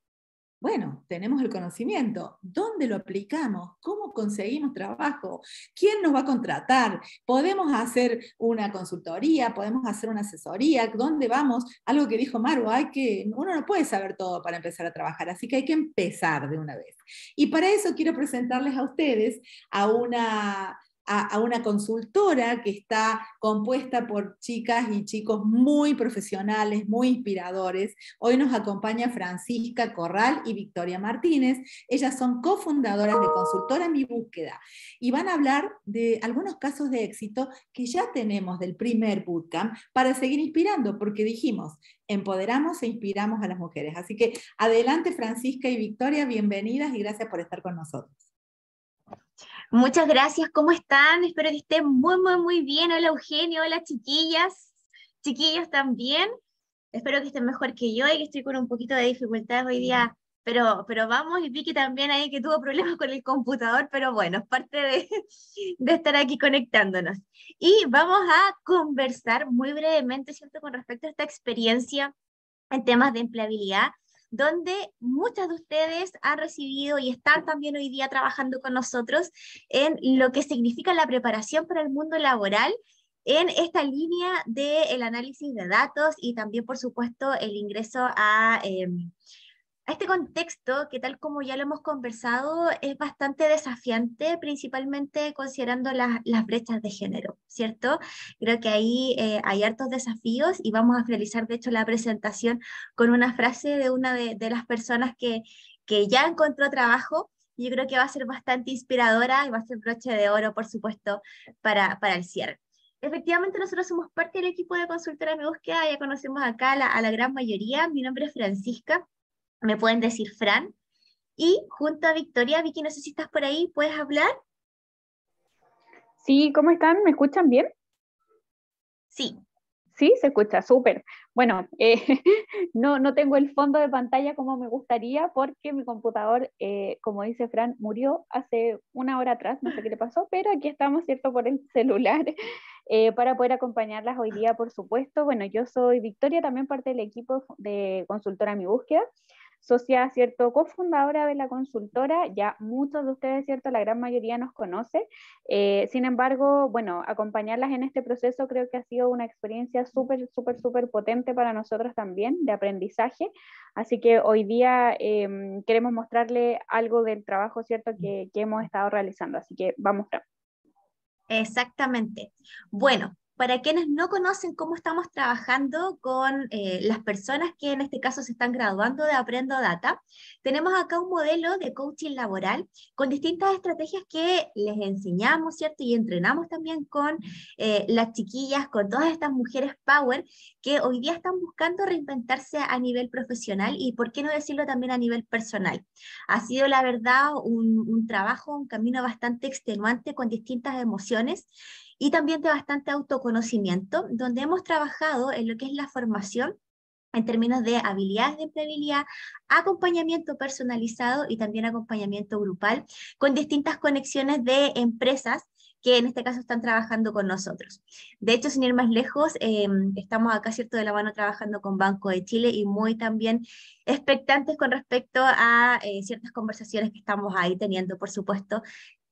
bueno, tenemos el conocimiento. ¿Dónde lo aplicamos? ¿Cómo conseguimos trabajo? ¿Quién nos va a contratar? ¿Podemos hacer una consultoría? ¿Podemos hacer una asesoría? ¿Dónde vamos? Algo que dijo Maru, hay que, uno no puede saber todo para empezar a trabajar, así que hay que empezar de una vez. Y para eso quiero presentarles a ustedes a una a, una consultora que está compuesta por chicas y chicos muy profesionales, muy inspiradores. Hoy nos acompaña Francisca Corral y Victoria Martínez. Ellas son cofundadoras de Consultora Mi Búsqueda y van a hablar de algunos casos de éxito que ya tenemos del primer bootcamp para seguir inspirando, porque dijimos, empoderamos e inspiramos a las mujeres. Así que adelante Francisca y Victoria, bienvenidas y gracias por estar con nosotros. Muchas gracias, ¿cómo están? Espero que estén muy, muy, muy bien. Hola Eugenio, hola chiquillas, chiquillos también. Espero que estén mejor que yo y que estoy con un poquito de dificultades hoy día, pero, pero vamos, y vi que también ahí que tuvo problemas con el computador, pero bueno, es parte de, [laughs] de estar aquí conectándonos. Y vamos a conversar muy brevemente, ¿cierto?, con respecto a esta experiencia en temas de empleabilidad donde muchas de ustedes han recibido y están también hoy día trabajando con nosotros en lo que significa la preparación para el mundo laboral en esta línea del análisis de datos y también, por supuesto, el ingreso a... Em, este contexto, que tal como ya lo hemos conversado, es bastante desafiante, principalmente considerando las brechas de género, ¿cierto? Creo que ahí eh, hay hartos desafíos y vamos a finalizar, de hecho, la presentación con una frase de una de, las personas que, que ya encontró trabajo. Y yo creo que va a ser bastante inspiradora y va a ser broche de oro, por supuesto, para, para el cierre. Efectivamente, nosotros somos parte del equipo de consultora Mi Búsqueda, ya conocemos acá la, a la gran mayoría. Mi nombre es Francisca, me pueden decir Fran. Y junto a Victoria, Vicky, no sé si estás por ahí, ¿puedes hablar? Sí, ¿cómo están? ¿Me escuchan bien? Sí. Sí, se escucha, súper. Bueno, eh, [laughs] no, no tengo el fondo de pantalla como me gustaría porque mi computador, eh, como dice Fran, murió hace una hora atrás, no sé qué le pasó, pero aquí estamos, ¿cierto? Por el [laughs] celular eh, para poder acompañarlas hoy día, por supuesto. Bueno, yo soy Victoria, también parte del equipo de Consultora Mi Búsqueda socia, ¿cierto? Cofundadora de la consultora, ya muchos de ustedes, ¿cierto? La gran mayoría nos conoce. Eh, sin embargo, bueno, acompañarlas en este proceso creo que ha sido una experiencia súper, súper, súper potente para nosotros también de aprendizaje. Así que hoy día em, queremos mostrarle algo del trabajo, ¿cierto? Que, que hemos estado realizando. Así que vamos. Exactamente. Bueno, para quienes no conocen cómo estamos trabajando con eh, las personas que en este caso se están graduando de Aprendo Data, tenemos acá un modelo de coaching laboral con distintas estrategias que les enseñamos, ¿cierto? Y entrenamos también con eh, las chiquillas, con todas estas mujeres power que hoy día están buscando reinventarse a nivel profesional y, por qué no decirlo, también a nivel personal. Ha sido, la verdad, un, un trabajo, un camino bastante extenuante con distintas emociones y también de bastante autoconocimiento, donde hemos trabajado en lo que es la formación en términos de habilidades de empleabilidad, acompañamiento personalizado y también acompañamiento grupal con distintas conexiones de empresas que en este caso están trabajando con nosotros. De hecho, sin ir más lejos, em, estamos acá, ¿cierto?, de la mano trabajando con Banco de Chile y muy también expectantes con respecto a eh, ciertas conversaciones que estamos ahí teniendo, por supuesto,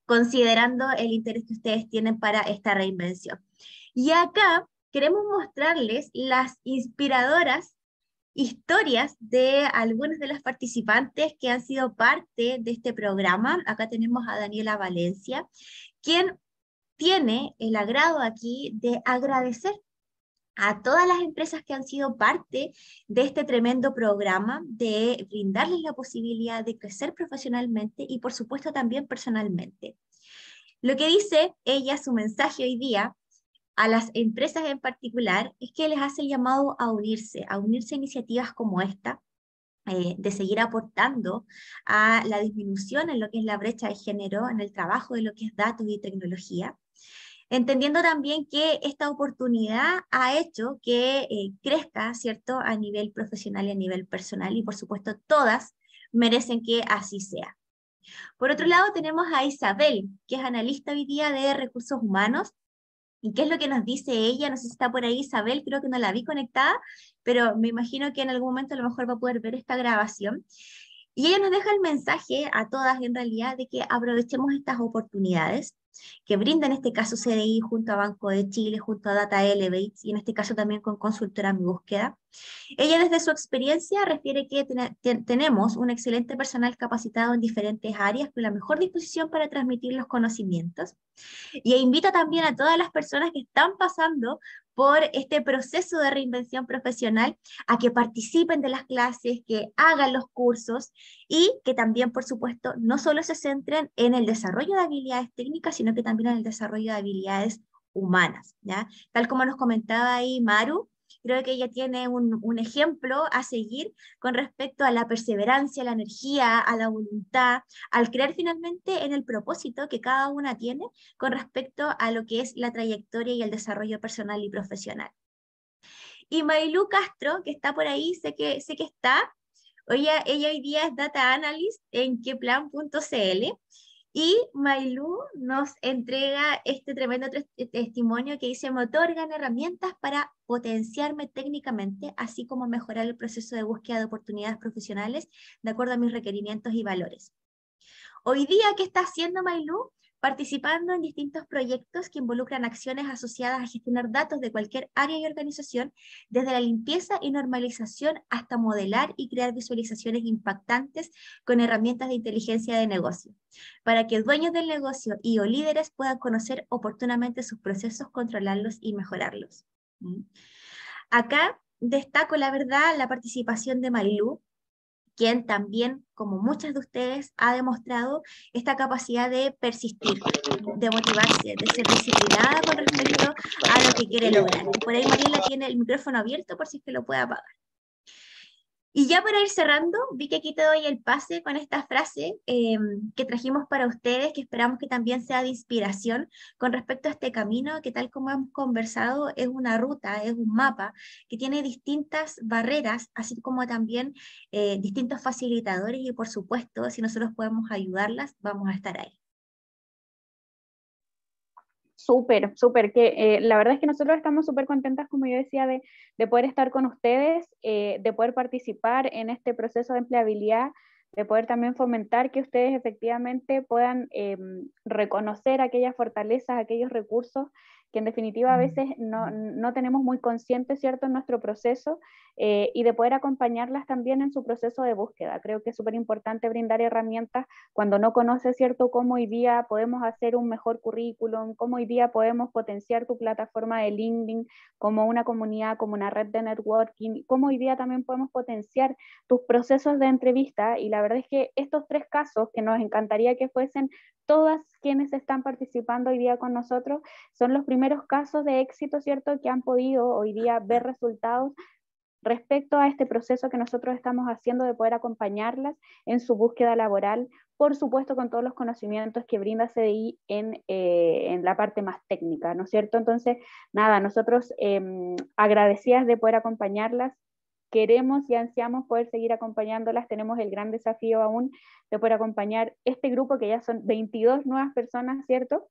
considerando el interés que ustedes tienen para esta reinvención. Y acá queremos mostrarles las inspiradoras historias de algunos de los participantes que han sido parte de este programa. Acá tenemos a Daniela Valencia, quien tiene el agrado aquí de agradecer a todas las empresas que han sido parte de este tremendo programa, de brindarles la posibilidad de crecer profesionalmente y por supuesto también personalmente. Lo que dice ella, su mensaje hoy día a las empresas en particular, es que les hace llamado a unirse, a unirse a iniciativas como esta, eh, de seguir aportando a la disminución en lo que es la brecha de género, en el trabajo de lo que es datos y tecnología, entendiendo también que esta oportunidad ha hecho que eh, crezca, ¿cierto?, a nivel profesional y a nivel personal, y por supuesto todas merecen que así sea. Por otro lado, tenemos a Isabel, que es analista hoy día de recursos humanos. ¿Y qué es lo que nos dice ella? No sé si está por ahí Isabel, creo que no la vi conectada, pero me imagino que en algún momento a lo mejor va a poder ver esta grabación. Y ella nos deja el mensaje a todas en realidad de que aprovechemos estas oportunidades, que brinda en este caso CDI junto a Banco de Chile, junto a Data Elevate y en este caso también con Consultora Mi Búsqueda. Ella desde su experiencia refiere que tenemos un excelente personal capacitado en diferentes áreas con la mejor disposición para transmitir los conocimientos y invita también a todas las personas que están pasando por este proceso de reinvención profesional a que participen de las clases, que hagan los cursos y que también, por supuesto, no solo se centren en el desarrollo de habilidades técnicas, sino que también en el desarrollo de habilidades humanas, ¿ya? Tal como nos comentaba ahí Maru, creo que ella tiene un, un, ejemplo a seguir con respecto a la perseverancia, la energía, a la voluntad, al creer finalmente en el propósito que cada una tiene con respecto a lo que es la trayectoria y el desarrollo personal y profesional. Y Mailu Castro, que está por ahí, sé que, sé que está, ella, ella hoy día es Data Analyst en queplan.cl y Mailú nos entrega este tremendo testimonio que dice, me otorgan herramientas para potenciarme técnicamente, así como mejorar el proceso de búsqueda de oportunidades profesionales de acuerdo a mis requerimientos y valores. Hoy día, ¿qué está haciendo Mailú? Participando en distintos proyectos que involucran acciones asociadas a gestionar datos de cualquier área y organización, desde la limpieza y normalización hasta modelar y crear visualizaciones impactantes con herramientas de inteligencia de negocio, para que dueños del negocio y o líderes puedan conocer oportunamente sus procesos, controlarlos y mejorarlos. Acá destaco, la verdad, la participación de Marilu, quien también, como muchas de ustedes, ha demostrado esta capacidad de persistir, de motivarse, de ser disciplinada con respecto a lo que quiere lograr. Por ahí Mariela tiene el micrófono abierto por si es que lo puede apagar. Y ya para ir cerrando, vi que aquí te doy el pase con esta frase em, que trajimos para ustedes, que esperamos que también sea de inspiración con respecto a este camino, que tal como hemos conversado, es una ruta, es un mapa que tiene distintas barreras, así como también eh, distintos facilitadores y por supuesto, si nosotros podemos ayudarlas, vamos a estar ahí. Súper, súper, que eh, la verdad es que nosotros estamos súper contentas, como yo decía, de, de poder estar con ustedes, eh, de poder participar en este proceso de empleabilidad, de poder también fomentar que ustedes efectivamente puedan em, reconocer aquellas fortalezas, aquellos recursos que en definitiva a mm. veces no, no tenemos muy consciente, ¿cierto?, en nuestro proceso eh, y de poder acompañarlas también en su proceso de búsqueda. Creo que es súper importante brindar herramientas cuando no conoces, ¿cierto?, cómo hoy día podemos hacer un mejor currículum, cómo hoy día podemos potenciar tu plataforma de LinkedIn como una comunidad, como una red de networking, cómo hoy día también podemos potenciar tus procesos de entrevista. Y la verdad es que estos tres casos que nos encantaría que fuesen todas quienes están participando hoy día con nosotros son los primeros casos de éxito, ¿cierto?, que han podido hoy día ver resultados respecto a este proceso que nosotros estamos haciendo de poder acompañarlas en su búsqueda laboral, por supuesto con todos los conocimientos que brinda CDI en, eh, en la parte más técnica, ¿no es cierto? Entonces, nada, nosotros eh, agradecidas de poder acompañarlas, queremos y ansiamos poder seguir acompañándolas. Tenemos el gran desafío aún de poder acompañar este grupo que ya son 22 nuevas personas, ¿cierto?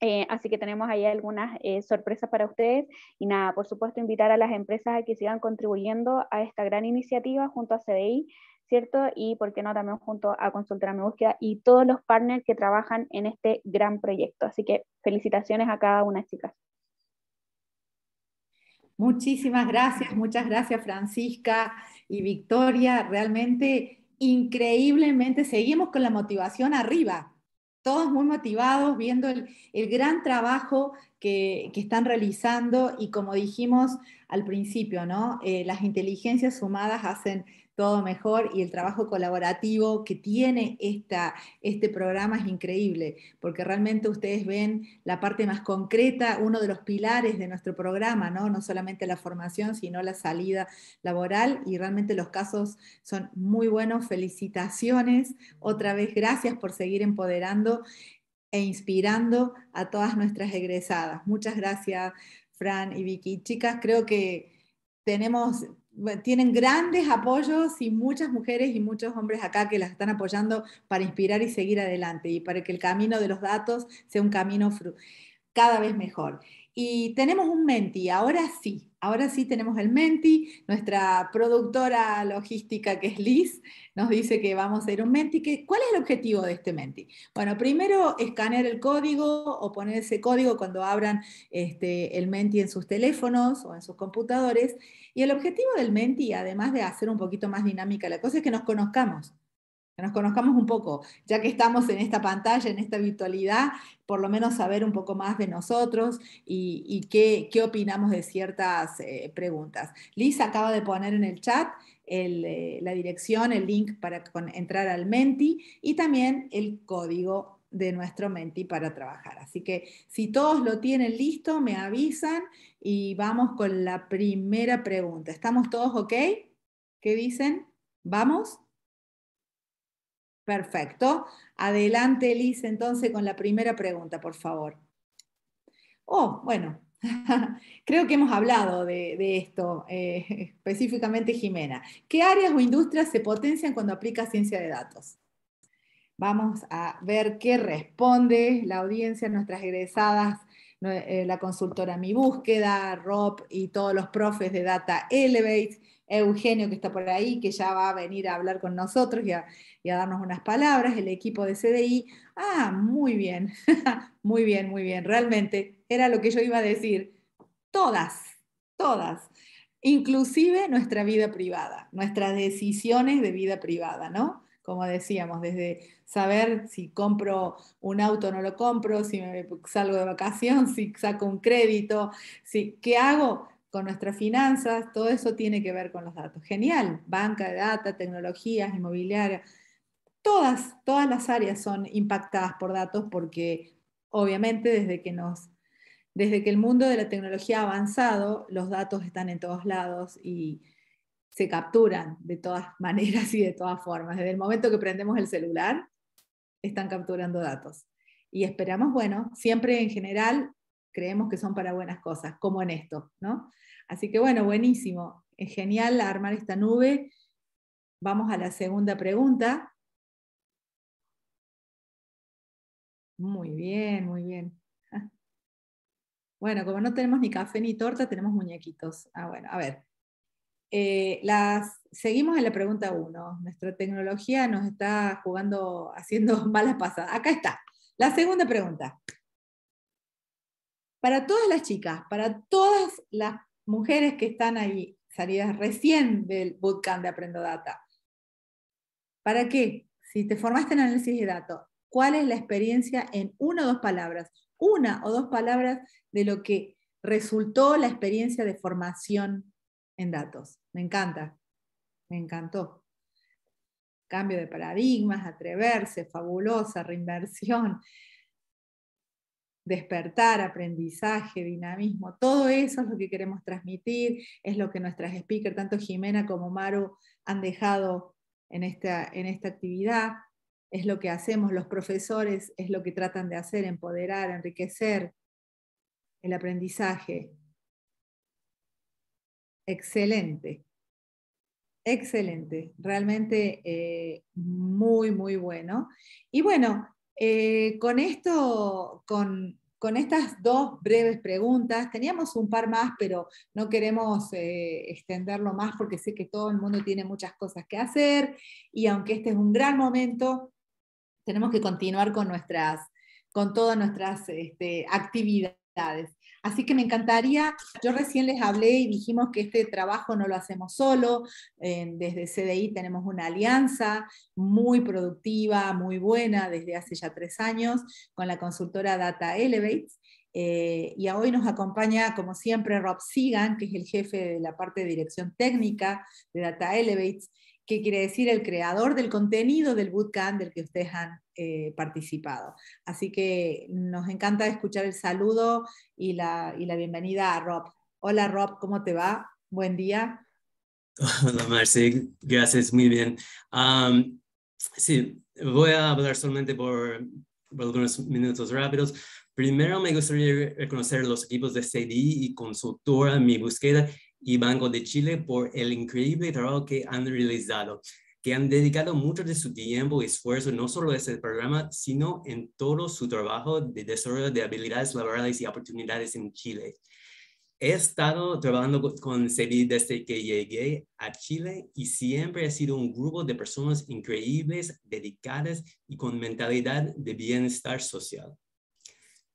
Eh, así que tenemos ahí algunas eh, sorpresas para ustedes y nada, por supuesto invitar a las empresas a que sigan contribuyendo a esta gran iniciativa junto a CDI, ¿cierto? Y por qué no también junto a Consultora Mi Búsqueda y todos los partners que trabajan en este gran proyecto. Así que felicitaciones a cada una, chicas. Muchísimas gracias, muchas gracias Francisca y Victoria. Realmente, increíblemente, seguimos con la motivación arriba. Todos muy motivados, viendo el, gran trabajo que, están realizando y como dijimos al principio, ¿no? Eh, las inteligencias sumadas hacen todo mejor y el trabajo colaborativo que tiene esta, este programa es increíble, porque realmente ustedes ven la parte más concreta, uno de los pilares de nuestro programa, ¿no? No solamente la formación, sino la salida laboral y realmente los casos son muy buenos. Felicitaciones. Otra vez, gracias por seguir empoderando e inspirando a todas nuestras egresadas. Muchas gracias, Fran y Vicky. Chicas, creo que tenemos tienen grandes apoyos y muchas mujeres y muchos hombres acá que las están apoyando para inspirar y seguir adelante y para que el camino de los datos sea un camino cada vez mejor. Y tenemos un Menti, ahora sí, ahora sí tenemos el Menti, nuestra productora logística que es Liz nos dice que vamos a ir a un Menti. ¿Cuál es el objetivo de este Menti? Bueno, primero escanear el código o poner ese código cuando abran este, el Menti en sus teléfonos o en sus computadores. Y el objetivo del Menti, además de hacer un poquito más dinámica la cosa, es que nos conozcamos que nos conozcamos un poco, ya que estamos en esta pantalla, en esta virtualidad, por lo menos saber un poco más de nosotros y, qué, opinamos de ciertas eh, preguntas. Liz acaba de poner en el chat eh, la dirección, el link para entrar al Menti y también el código de nuestro Menti para trabajar. Así que si todos lo tienen listo, me avisan y vamos con la primera pregunta. ¿Estamos todos ok? ¿Qué dicen? ¿Vamos? Perfecto. Adelante, Liz, entonces con la primera pregunta, por favor. Oh, bueno, [laughs] creo que hemos hablado de, esto, eh, específicamente Jimena. ¿Qué áreas o industrias se potencian cuando aplica ciencia de datos? Vamos a ver qué responde la audiencia, nuestras egresadas, eh, la consultora Mi Búsqueda, Rob y todos los profes de Data Elevate, Eugenio que está por ahí, que ya va a venir a hablar con nosotros y a, darnos unas palabras, el equipo de CDI. Ah, muy bien, [laughs] muy bien, muy bien. Realmente era lo que yo iba a decir. Todas, todas. Inclusive nuestra vida privada, nuestras decisiones de vida privada, ¿no? Como decíamos, desde saber si compro un auto o no lo compro, si me salgo de vacación, [laughs] si saco un crédito, ¿qué hago? Con nuestras finanzas, todo eso tiene que ver con los datos. Genial, banca de data, tecnologías, inmobiliaria, todas, todas las áreas son impactadas por datos porque obviamente desde que nos desde que el mundo de la tecnología ha avanzado, los datos están en todos lados y se capturan de todas [laughs] maneras y de todas formas. Desde el momento que prendemos el celular, están capturando datos. Y esperamos, bueno, siempre en general creemos que son para buenas cosas, como en esto, ¿no? Así que bueno, buenísimo. Es genial armar esta nube. Vamos a la segunda pregunta. Muy bien, muy bien. [laughs] Bueno, como no tenemos ni café ni torta, tenemos muñequitos. Ah, bueno, a ver. Eh, las, seguimos en la pregunta 1. Nuestra tecnología nos está jugando, haciendo [laughs] malas pasadas. Acá está. La segunda pregunta. Para todas las chicas, para todas las mujeres que están ahí, salidas recién del bootcamp de Aprendo Data, ¿para qué? Si te formaste en análisis de datos, ¿cuál es la experiencia en una o dos palabras? Una o dos palabras de lo que resultó la experiencia de formación en datos. Me encanta, me encantó. Cambio de paradigmas, atreverse, fabulosa, reinversión, despertar, aprendizaje, dinamismo, todo eso es lo que queremos transmitir, es lo que nuestras speakers, tanto Jimena como Maru, han dejado en esta, en esta actividad, es lo que hacemos los profesores, es lo que tratan de hacer, empoderar, enriquecer el aprendizaje. Excelente, excelente, realmente eh, muy, muy bueno. Y bueno, eh, con esto, con, estas dos breves preguntas, teníamos un par más, pero no queremos eh, extenderlo más porque sé que todo el mundo tiene muchas cosas que hacer y aunque este es un gran momento, tenemos que continuar con, nuestras, con todas nuestras este, actividades. Así que me encantaría, yo recién les hablé y dijimos que este trabajo no lo hacemos solo, desde CDI tenemos una alianza muy productiva, muy buena desde hace ya tres años con la consultora Data Elevates. Eh, y hoy nos acompaña, como siempre, Rob Sigan, que es el jefe de la parte de dirección técnica de Data Elevates, que quiere decir el creador del contenido del bootcamp del que ustedes han eh, participado. Así que nos encanta escuchar el saludo y la, y la bienvenida a Rob. Hola Rob, ¿cómo te va? Buen día. [laughs] Hola Marci, gracias, muy bien. sí, voy a hablar solamente por, por, algunos minutos rápidos. Primero me gustaría reconocer los equipos de CDI y consultora Mi Búsqueda y Banco de Chile por el increíble trabajo que han realizado, que han dedicado mucho de su tiempo y esfuerzo no solo a este programa, sino en todo su trabajo de desarrollo de habilidades laborales y oportunidades en Chile. He estado trabajando con CEDI desde que llegué a Chile y siempre ha sido un grupo de personas increíbles, dedicadas y con mentalidad de bienestar social.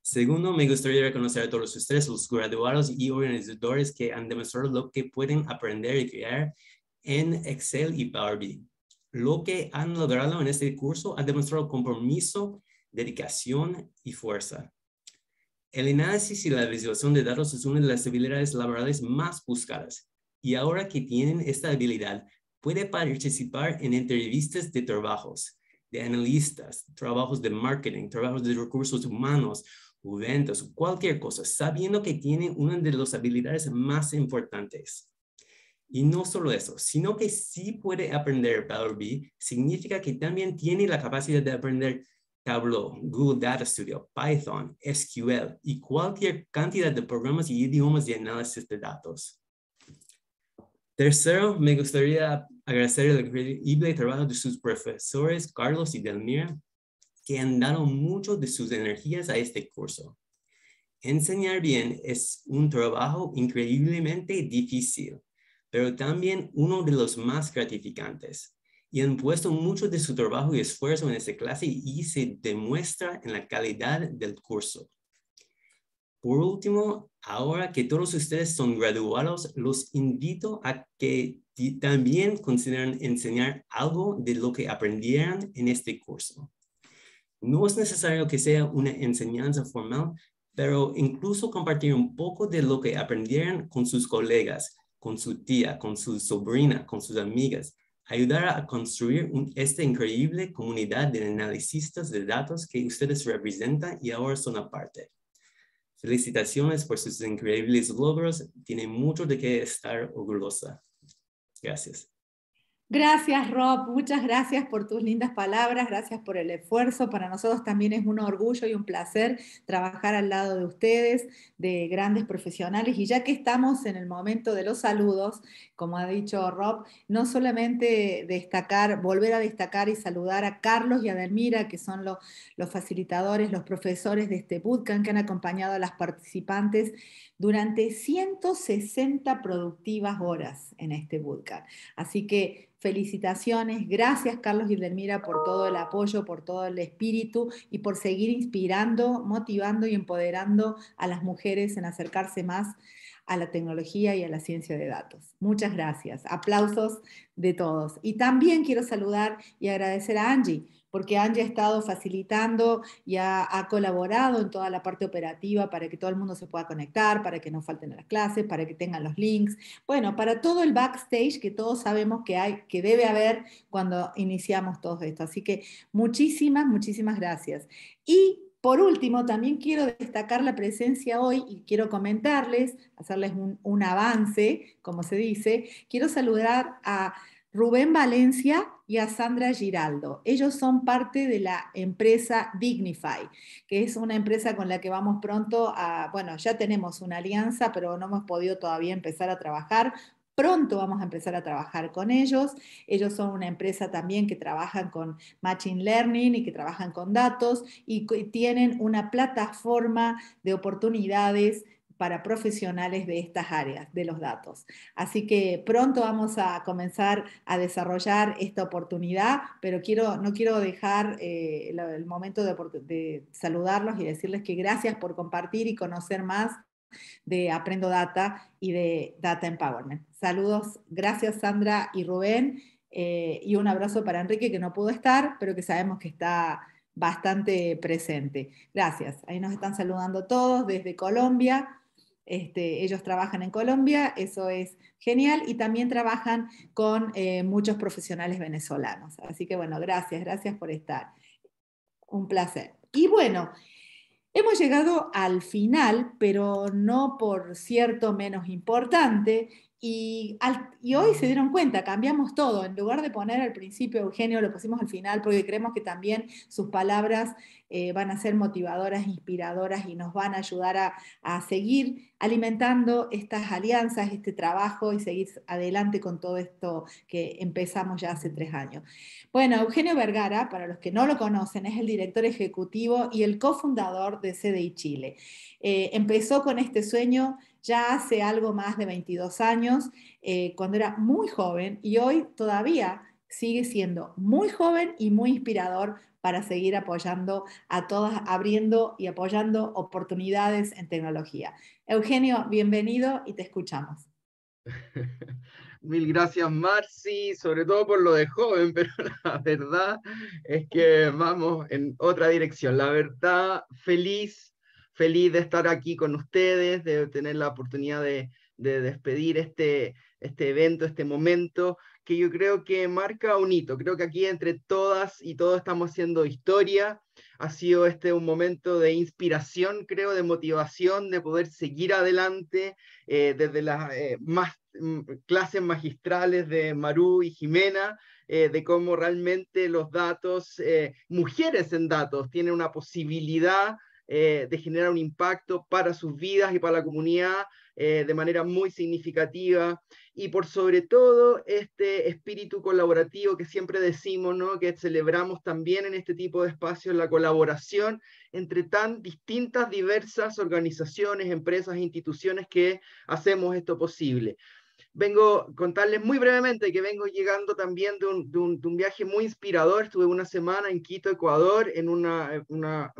Segundo, me gustaría reconocer a todos ustedes, los graduados y organizadores que han demostrado lo que pueden aprender y crear en Excel y Power BI. Lo que han logrado en este curso ha demostrado compromiso, dedicación y fuerza. El análisis y la visualización de datos es una de las habilidades laborales más buscadas. Y ahora que tienen esta habilidad, puede participar en entrevistas de trabajos, de analistas, trabajos de marketing, trabajos de recursos humanos ventas, cualquier cosa, sabiendo que tiene una de las habilidades más importantes. Y no solo eso, sino que sí puede aprender Power BI, significa que también tiene la capacidad de aprender Tableau, Google Data Studio, Python, SQL y cualquier cantidad de programas y idiomas de análisis de datos. Tercero, me gustaría agradecer el increíble trabajo de sus profesores Carlos y Delmira, que han dado mucho de sus energías a este curso. Enseñar bien es un trabajo increíblemente difícil, pero también uno de los más gratificantes. Y han puesto mucho de su trabajo y esfuerzo en esta clase y se demuestra en la calidad del curso. Por último, ahora que todos ustedes son graduados, los invito a que también consideren enseñar algo de lo que aprendieron en este curso. No es necesario que sea una enseñanza formal, pero incluso compartir un poco de lo que aprendieron con sus colegas, con su tía, con su sobrina, con sus amigas, ayudar a construir esta increíble comunidad de analistas de datos que ustedes representan y ahora son aparte. Felicitaciones por sus increíbles logros. Tiene mucho de qué estar orgullosa. Gracias. Gracias, Rob. Muchas gracias por tus lindas palabras, gracias por el esfuerzo. Para nosotros también es un orgullo y un placer trabajar al lado de ustedes, de grandes profesionales. Y ya que estamos en el momento de los saludos, como ha dicho Rob, no solamente destacar, volver a destacar y saludar a Carlos y a Delmira, que son los, los facilitadores, los profesores de este bootcamp que han acompañado a las participantes durante 160 productivas horas en este bootcamp. Así que felicitaciones, gracias Carlos Delmira por todo el apoyo, por todo el espíritu y por seguir inspirando, motivando y empoderando a las mujeres en acercarse más a la tecnología y a la ciencia de datos. Muchas gracias. Aplausos de todos. Y también quiero saludar y agradecer a Angie porque Angie ha estado facilitando y ha, colaborado en toda la parte operativa para que todo el mundo se pueda conectar, para que no falten las clases, para que tengan los links, bueno, para todo el backstage que todos sabemos que hay, que debe haber cuando iniciamos todo esto. Así que muchísimas, muchísimas gracias. Y por último, también quiero destacar la presencia hoy y quiero comentarles, hacerles un avance, como se dice. Quiero saludar a Rubén Valencia y a Sandra Giraldo. Ellos son parte de la empresa Dignify, que es una empresa con la que vamos pronto a, bueno, ya tenemos una alianza, pero no hemos podido todavía empezar a trabajar. Pronto vamos a empezar a trabajar con ellos. Ellos son una empresa también que trabajan con Machine Learning y que trabajan con datos y tienen una plataforma de oportunidades para profesionales de estas áreas de los datos. Así que pronto vamos a comenzar a desarrollar esta oportunidad, pero quiero, no quiero dejar eh, el, momento de, de saludarlos y decirles que gracias por compartir y conocer más de Aprendo Data y de Data Empowerment. Saludos, gracias Sandra y Rubén, eh, y un abrazo para Enrique que no pudo estar, pero que sabemos que está bastante presente. Gracias. Ahí nos están saludando todos desde Colombia. Este, ellos trabajan en Colombia, eso es genial, y también trabajan con eh, muchos profesionales venezolanos. Así que bueno, gracias, gracias por estar. Un placer. Y bueno, hemos llegado al final, pero no por cierto menos importante, y, hoy se dieron cuenta, cambiamos todo. En lugar de poner al principio Eugenio, lo pusimos al final porque creemos que también sus palabras eh, van a ser motivadoras, inspiradoras y nos van a ayudar a, seguir alimentando estas alianzas, este trabajo y seguir adelante con todo esto que empezamos ya hace tres años. Bueno, Eugenio Vergara, para los que no lo conocen, es el director ejecutivo y el cofundador de CDI Chile. Eh, empezó con este sueño ya hace algo más de 22 años, eh, cuando era muy joven y hoy todavía sigue siendo muy joven y muy inspirador para seguir apoyando a todas, abriendo y apoyando oportunidades en tecnología. Eugenio, bienvenido y te escuchamos. [laughs] Mil gracias, Marci, sobre todo por lo de joven, [laughs] pero la verdad es que vamos en otra dirección. La verdad, feliz feliz de estar aquí con ustedes, de tener la oportunidad de, despedir este, este evento, este momento, que yo creo que marca un hito. Creo que aquí entre todas y todos estamos haciendo historia. Ha sido este un momento de inspiración, creo, de motivación, de poder seguir adelante eh, desde las eh, más, mm, clases magistrales de Maru y Jimena, eh, de cómo realmente los datos, mujeres en datos, tienen una posibilidad eh, de generar un impacto para sus vidas y para la comunidad eh, de manera muy significativa y por sobre todo este espíritu colaborativo que siempre decimos, ¿no? que celebramos también en este tipo de espacios, la colaboración entre tan distintas, diversas organizaciones, empresas e instituciones que hacemos esto posible vengo a contarles muy brevemente que vengo llegando también de un, viaje muy inspirador. Estuve una semana en Quito, Ecuador, en un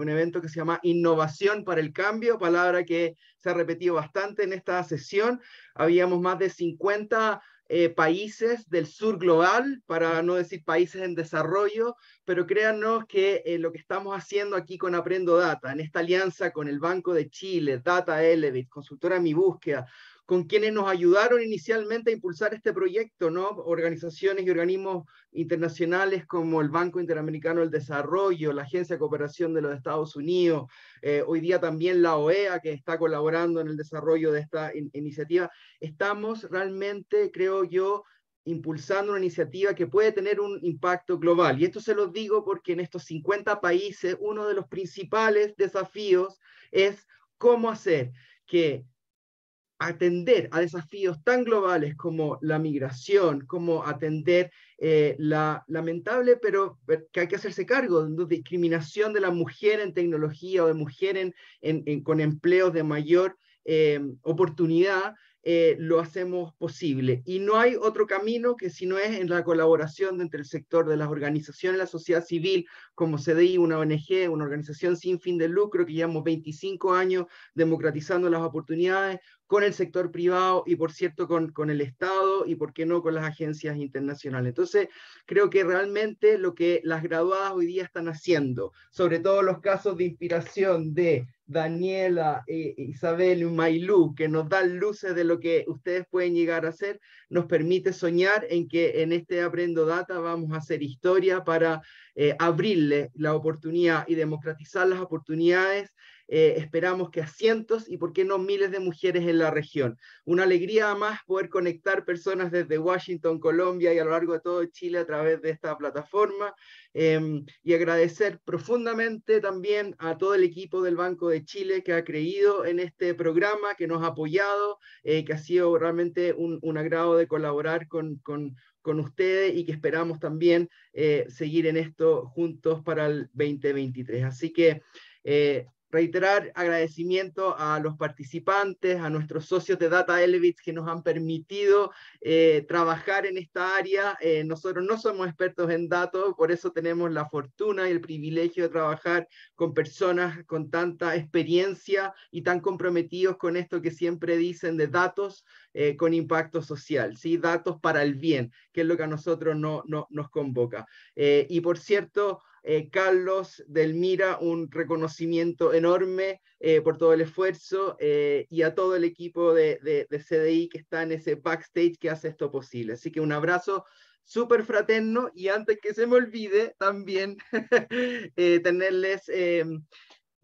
evento que se llama Innovación para el Cambio, palabra que se ha repetido bastante en esta sesión. Habíamos más de 50 eh, países del sur global, para no decir países en desarrollo, pero créanos que eh, lo que estamos haciendo aquí con Aprendo Data, en esta alianza con el Banco de Chile, Data Elevate, Consultora Mi Búsqueda, con quienes nos ayudaron inicialmente a impulsar este proyecto, ¿no? Organizaciones y organismos internacionales como el Banco Interamericano del Desarrollo, la Agencia de Cooperación de los Estados Unidos, eh, hoy día también la OEA que está colaborando en el desarrollo de esta iniciativa. Estamos realmente, creo yo, impulsando una iniciativa que puede tener un impacto global. Y esto se lo digo porque en estos 50 países uno de los principales desafíos es cómo hacer que atender a desafíos tan globales como la migración, como atender eh, la lamentable, pero que hay que hacerse cargo de discriminación de la mujer en tecnología o de mujer en, con empleos de mayor eh, oportunidad, eh, lo hacemos posible. Y no hay otro camino que si no es en la colaboración entre el sector de las organizaciones, la sociedad civil, como CDI, una ONG, una organización sin fin de lucro, que llevamos 25 años democratizando las oportunidades, con el sector privado y, por cierto, con, con el Estado y, por qué no, con las agencias internacionales. Entonces, creo que realmente lo que las graduadas hoy día están haciendo, sobre todo los casos de inspiración de Daniela, eh, Isabel y Mailú, que nos dan luces de lo que ustedes pueden llegar a hacer, nos permite soñar en que en este Aprendo Data vamos a hacer historia para eh, abrirle la oportunidad y democratizar las oportunidades eh, esperamos que a cientos y por qué no miles de mujeres en la región. Una alegría más poder conectar personas desde Washington, Colombia y a lo largo de todo Chile a través de esta plataforma em, y agradecer profundamente también a todo el equipo del Banco de Chile que ha creído en este programa, que nos ha apoyado, eh, que ha sido realmente un, agrado de colaborar con, con ustedes y que esperamos también eh, seguir en esto juntos para el 2023. Así que reiterar agradecimiento a los participantes, a nuestros socios de Data Elevits que nos han permitido eh, trabajar en esta área. Eh, nosotros no somos expertos en datos, por eso tenemos la fortuna y el privilegio de trabajar con personas con tanta experiencia y tan comprometidos con esto que siempre dicen de datos eh, con impacto social, ¿sí? datos para el bien, que es lo que a nosotros no, no nos convoca. y por cierto, eh, Carlos Delmira, un reconocimiento enorme eh, por todo el esfuerzo eh, y a todo el equipo de, de, CDI que está en ese backstage que hace esto posible. Así que un abrazo súper fraterno y antes que se me olvide también [laughs] tenerles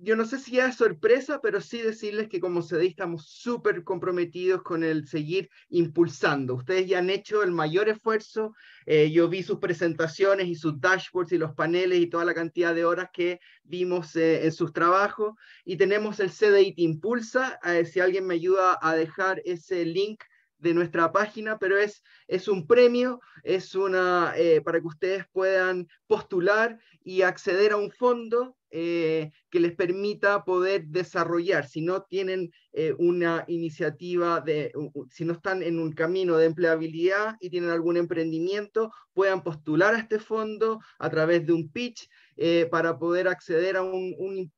yo no sé si es sorpresa, pero sí decirles que como CDI estamos súper comprometidos con el seguir impulsando. Ustedes ya han hecho el mayor esfuerzo. Eh, yo vi sus presentaciones y sus dashboards y los paneles y toda la cantidad de horas que vimos eh, en sus trabajos. Y tenemos el CDI Te Impulsa. Eh, si alguien me ayuda a dejar ese link de nuestra página, pero es, es un premio, es una, para que ustedes puedan postular y acceder a un fondo eh, que les permita poder desarrollar, si no tienen eh, una iniciativa, de, si no están en un camino de empleabilidad y tienen algún emprendimiento, puedan postular a este fondo a través de un pitch eh, para poder acceder a un,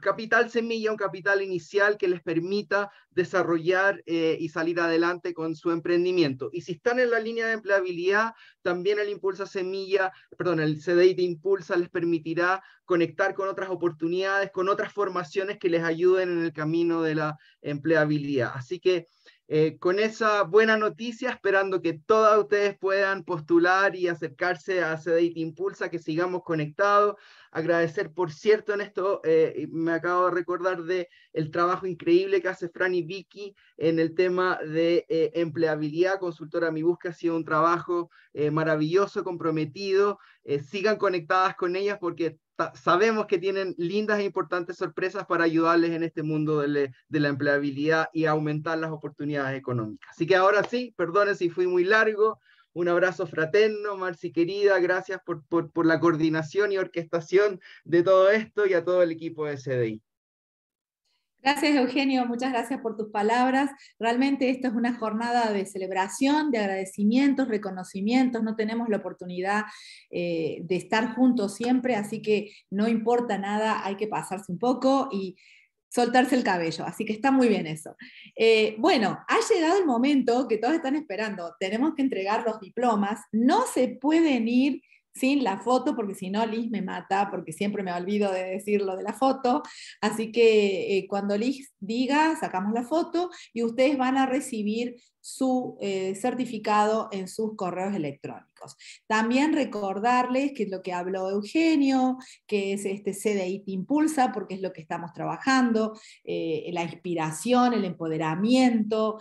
capital semilla, un capital inicial que les permita desarrollar y salir adelante con su emprendimiento. Y si están en la línea de empleabilidad, también el Impulsa Semilla, perdón, el CDI de Impulsa les permitirá conectar con otras oportunidades, con otras formaciones que les ayuden en el camino de la empleabilidad. Así que eh, con esa buena noticia, esperando que todas ustedes puedan postular y acercarse a CDIT Impulsa, que sigamos conectados. Agradecer, por cierto, en esto, eh, me acabo de recordar de el trabajo increíble que hace Fran y Vicky en el tema de eh, empleabilidad. Consultora Mi Busca ha sido un trabajo maravilloso, comprometido. sigan conectadas con ellas porque sabemos que tienen lindas e importantes sorpresas para ayudarles en este mundo de, la empleabilidad y aumentar las oportunidades económicas. Así que ahora sí, perdone si fui muy largo. Un abrazo fraterno, Marci querida, gracias por, por la coordinación y orquestación de todo esto y a todo el equipo de CDI. Gracias, Eugenio. Muchas gracias por tus palabras. Realmente esto es una jornada de celebración, de agradecimientos, reconocimientos. No tenemos la oportunidad eh, de estar juntos siempre, así que no importa nada, hay que pasarse un poco y soltarse el cabello. Así que está muy bien eso. Eh, bueno, ha llegado el momento que todos están esperando. Tenemos que entregar los diplomas. No se pueden ir sin la foto, porque si no Liz me mata, porque siempre me olvido de decir lo de la foto. Así que eh, cuando Liz diga, sacamos la foto y ustedes van a recibir su eh, certificado en sus correos electrónicos. También recordarles que es lo que habló Eugenio, que es este CDI te impulsa, porque es lo que estamos trabajando, eh, la inspiración, el empoderamiento,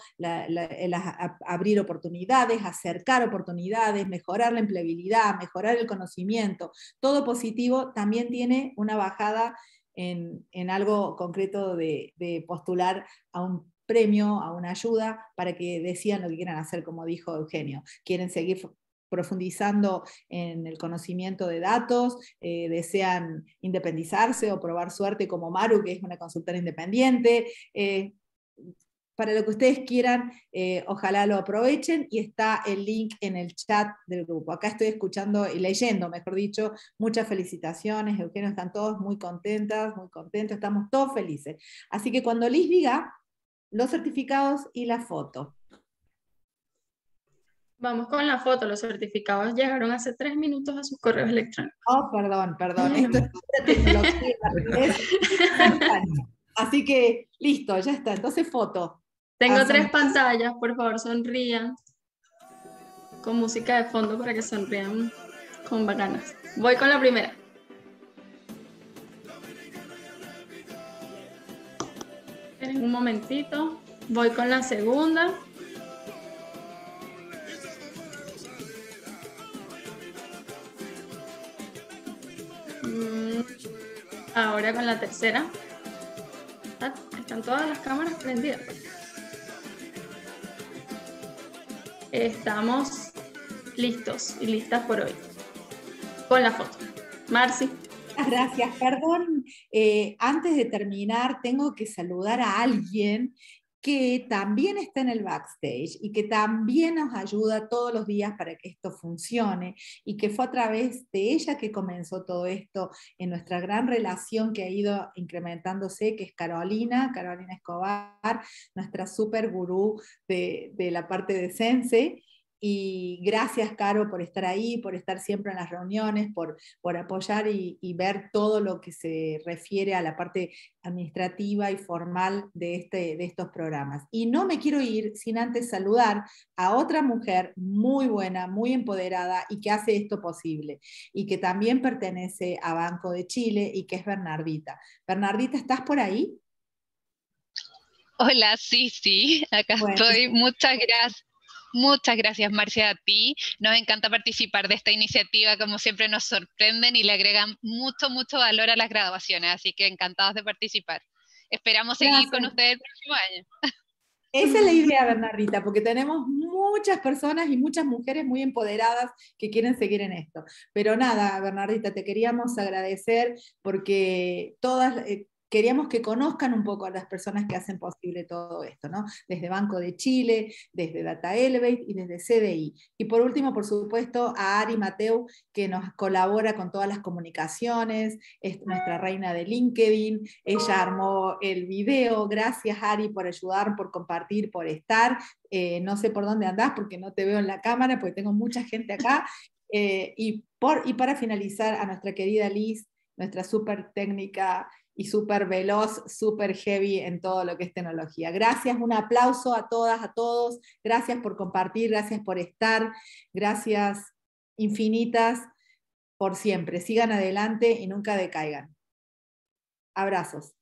abrir oportunidades, acercar oportunidades, mejorar la empleabilidad, mejorar el conocimiento, todo positivo también tiene una bajada en, algo concreto de, de postular a un premio, a una ayuda para que decidan lo que quieran hacer, como dijo Eugenio. Quieren seguir profundizando en el conocimiento de datos, eh, desean independizarse o probar suerte como Maru, que es una consultora independiente. Eh, para lo que ustedes quieran, eh, ojalá lo aprovechen y está el link en el chat del grupo. Acá estoy escuchando y leyendo, mejor dicho, muchas felicitaciones, Eugenio, están todos muy contentas, muy contentos, estamos todos felices. Así que cuando Liz diga, los certificados y la foto. Vamos con la foto. Los certificados llegaron hace tres minutos a sus correos electrónicos. Oh, perdón, perdón. Esto es tecnología. Así que listo, ya está. Entonces, foto. Tengo tres pantallas, por favor, sonrían. Con música de fondo para que sonrían con bacanas. Voy con la primera. Esperen un momentito. Voy con la segunda. Ahora con la tercera. Ah, están todas las cámaras prendidas. Estamos listos y listas por hoy. Con la foto. Marci. Gracias, perdón. Eh, antes de terminar, tengo que saludar a alguien que también está en el backstage y que también nos ayuda todos los días para que esto funcione y que fue a través de ella que comenzó todo esto en nuestra gran relación que ha ido incrementándose, que es Carolina, Carolina Escobar, nuestra super gurú de, de la parte de Sense y gracias, Caro, por estar ahí, por estar siempre en las reuniones, por, por apoyar y, ver todo lo que se refiere a la parte administrativa y formal de, este, de estos programas. Y no me quiero ir sin antes saludar a otra mujer muy buena, muy empoderada y que hace esto posible y que también pertenece a Banco de Chile y que es Bernardita. Bernardita, ¿estás por ahí? Hola, sí, sí, acá estoy. Muchas gracias. Muchas gracias, Marcia, a ti. Nos encanta participar de esta iniciativa, como siempre nos sorprenden y le agregan mucho, mucho valor a las graduaciones, así que encantados de participar. Esperamos seguir con ustedes el próximo año. Esa es la idea, Bernardita, porque tenemos muchas personas y muchas mujeres muy empoderadas que quieren seguir en esto. Pero nada, Bernardita, te queríamos agradecer porque todas, eh, queríamos que conozcan un poco a las personas que hacen posible todo esto, ¿no? Desde Banco de Chile, desde Data Elevate y desde CDI. Y por último, por supuesto, a Ari Mateu, que nos colabora con todas las comunicaciones, es nuestra reina de LinkedIn, ella armó el video, gracias Ari por ayudar, por compartir, por estar. Eh, no sé por dónde andás porque no te veo en la cámara, porque tengo mucha gente acá. Eh, y, por, y para finalizar, a nuestra querida Liz, nuestra súper técnica y súper veloz, súper heavy en todo lo que es tecnología. Gracias, un aplauso a todas, a todos. Gracias por compartir, gracias por estar, gracias infinitas por siempre. Sigan adelante y nunca decaigan. Abrazos.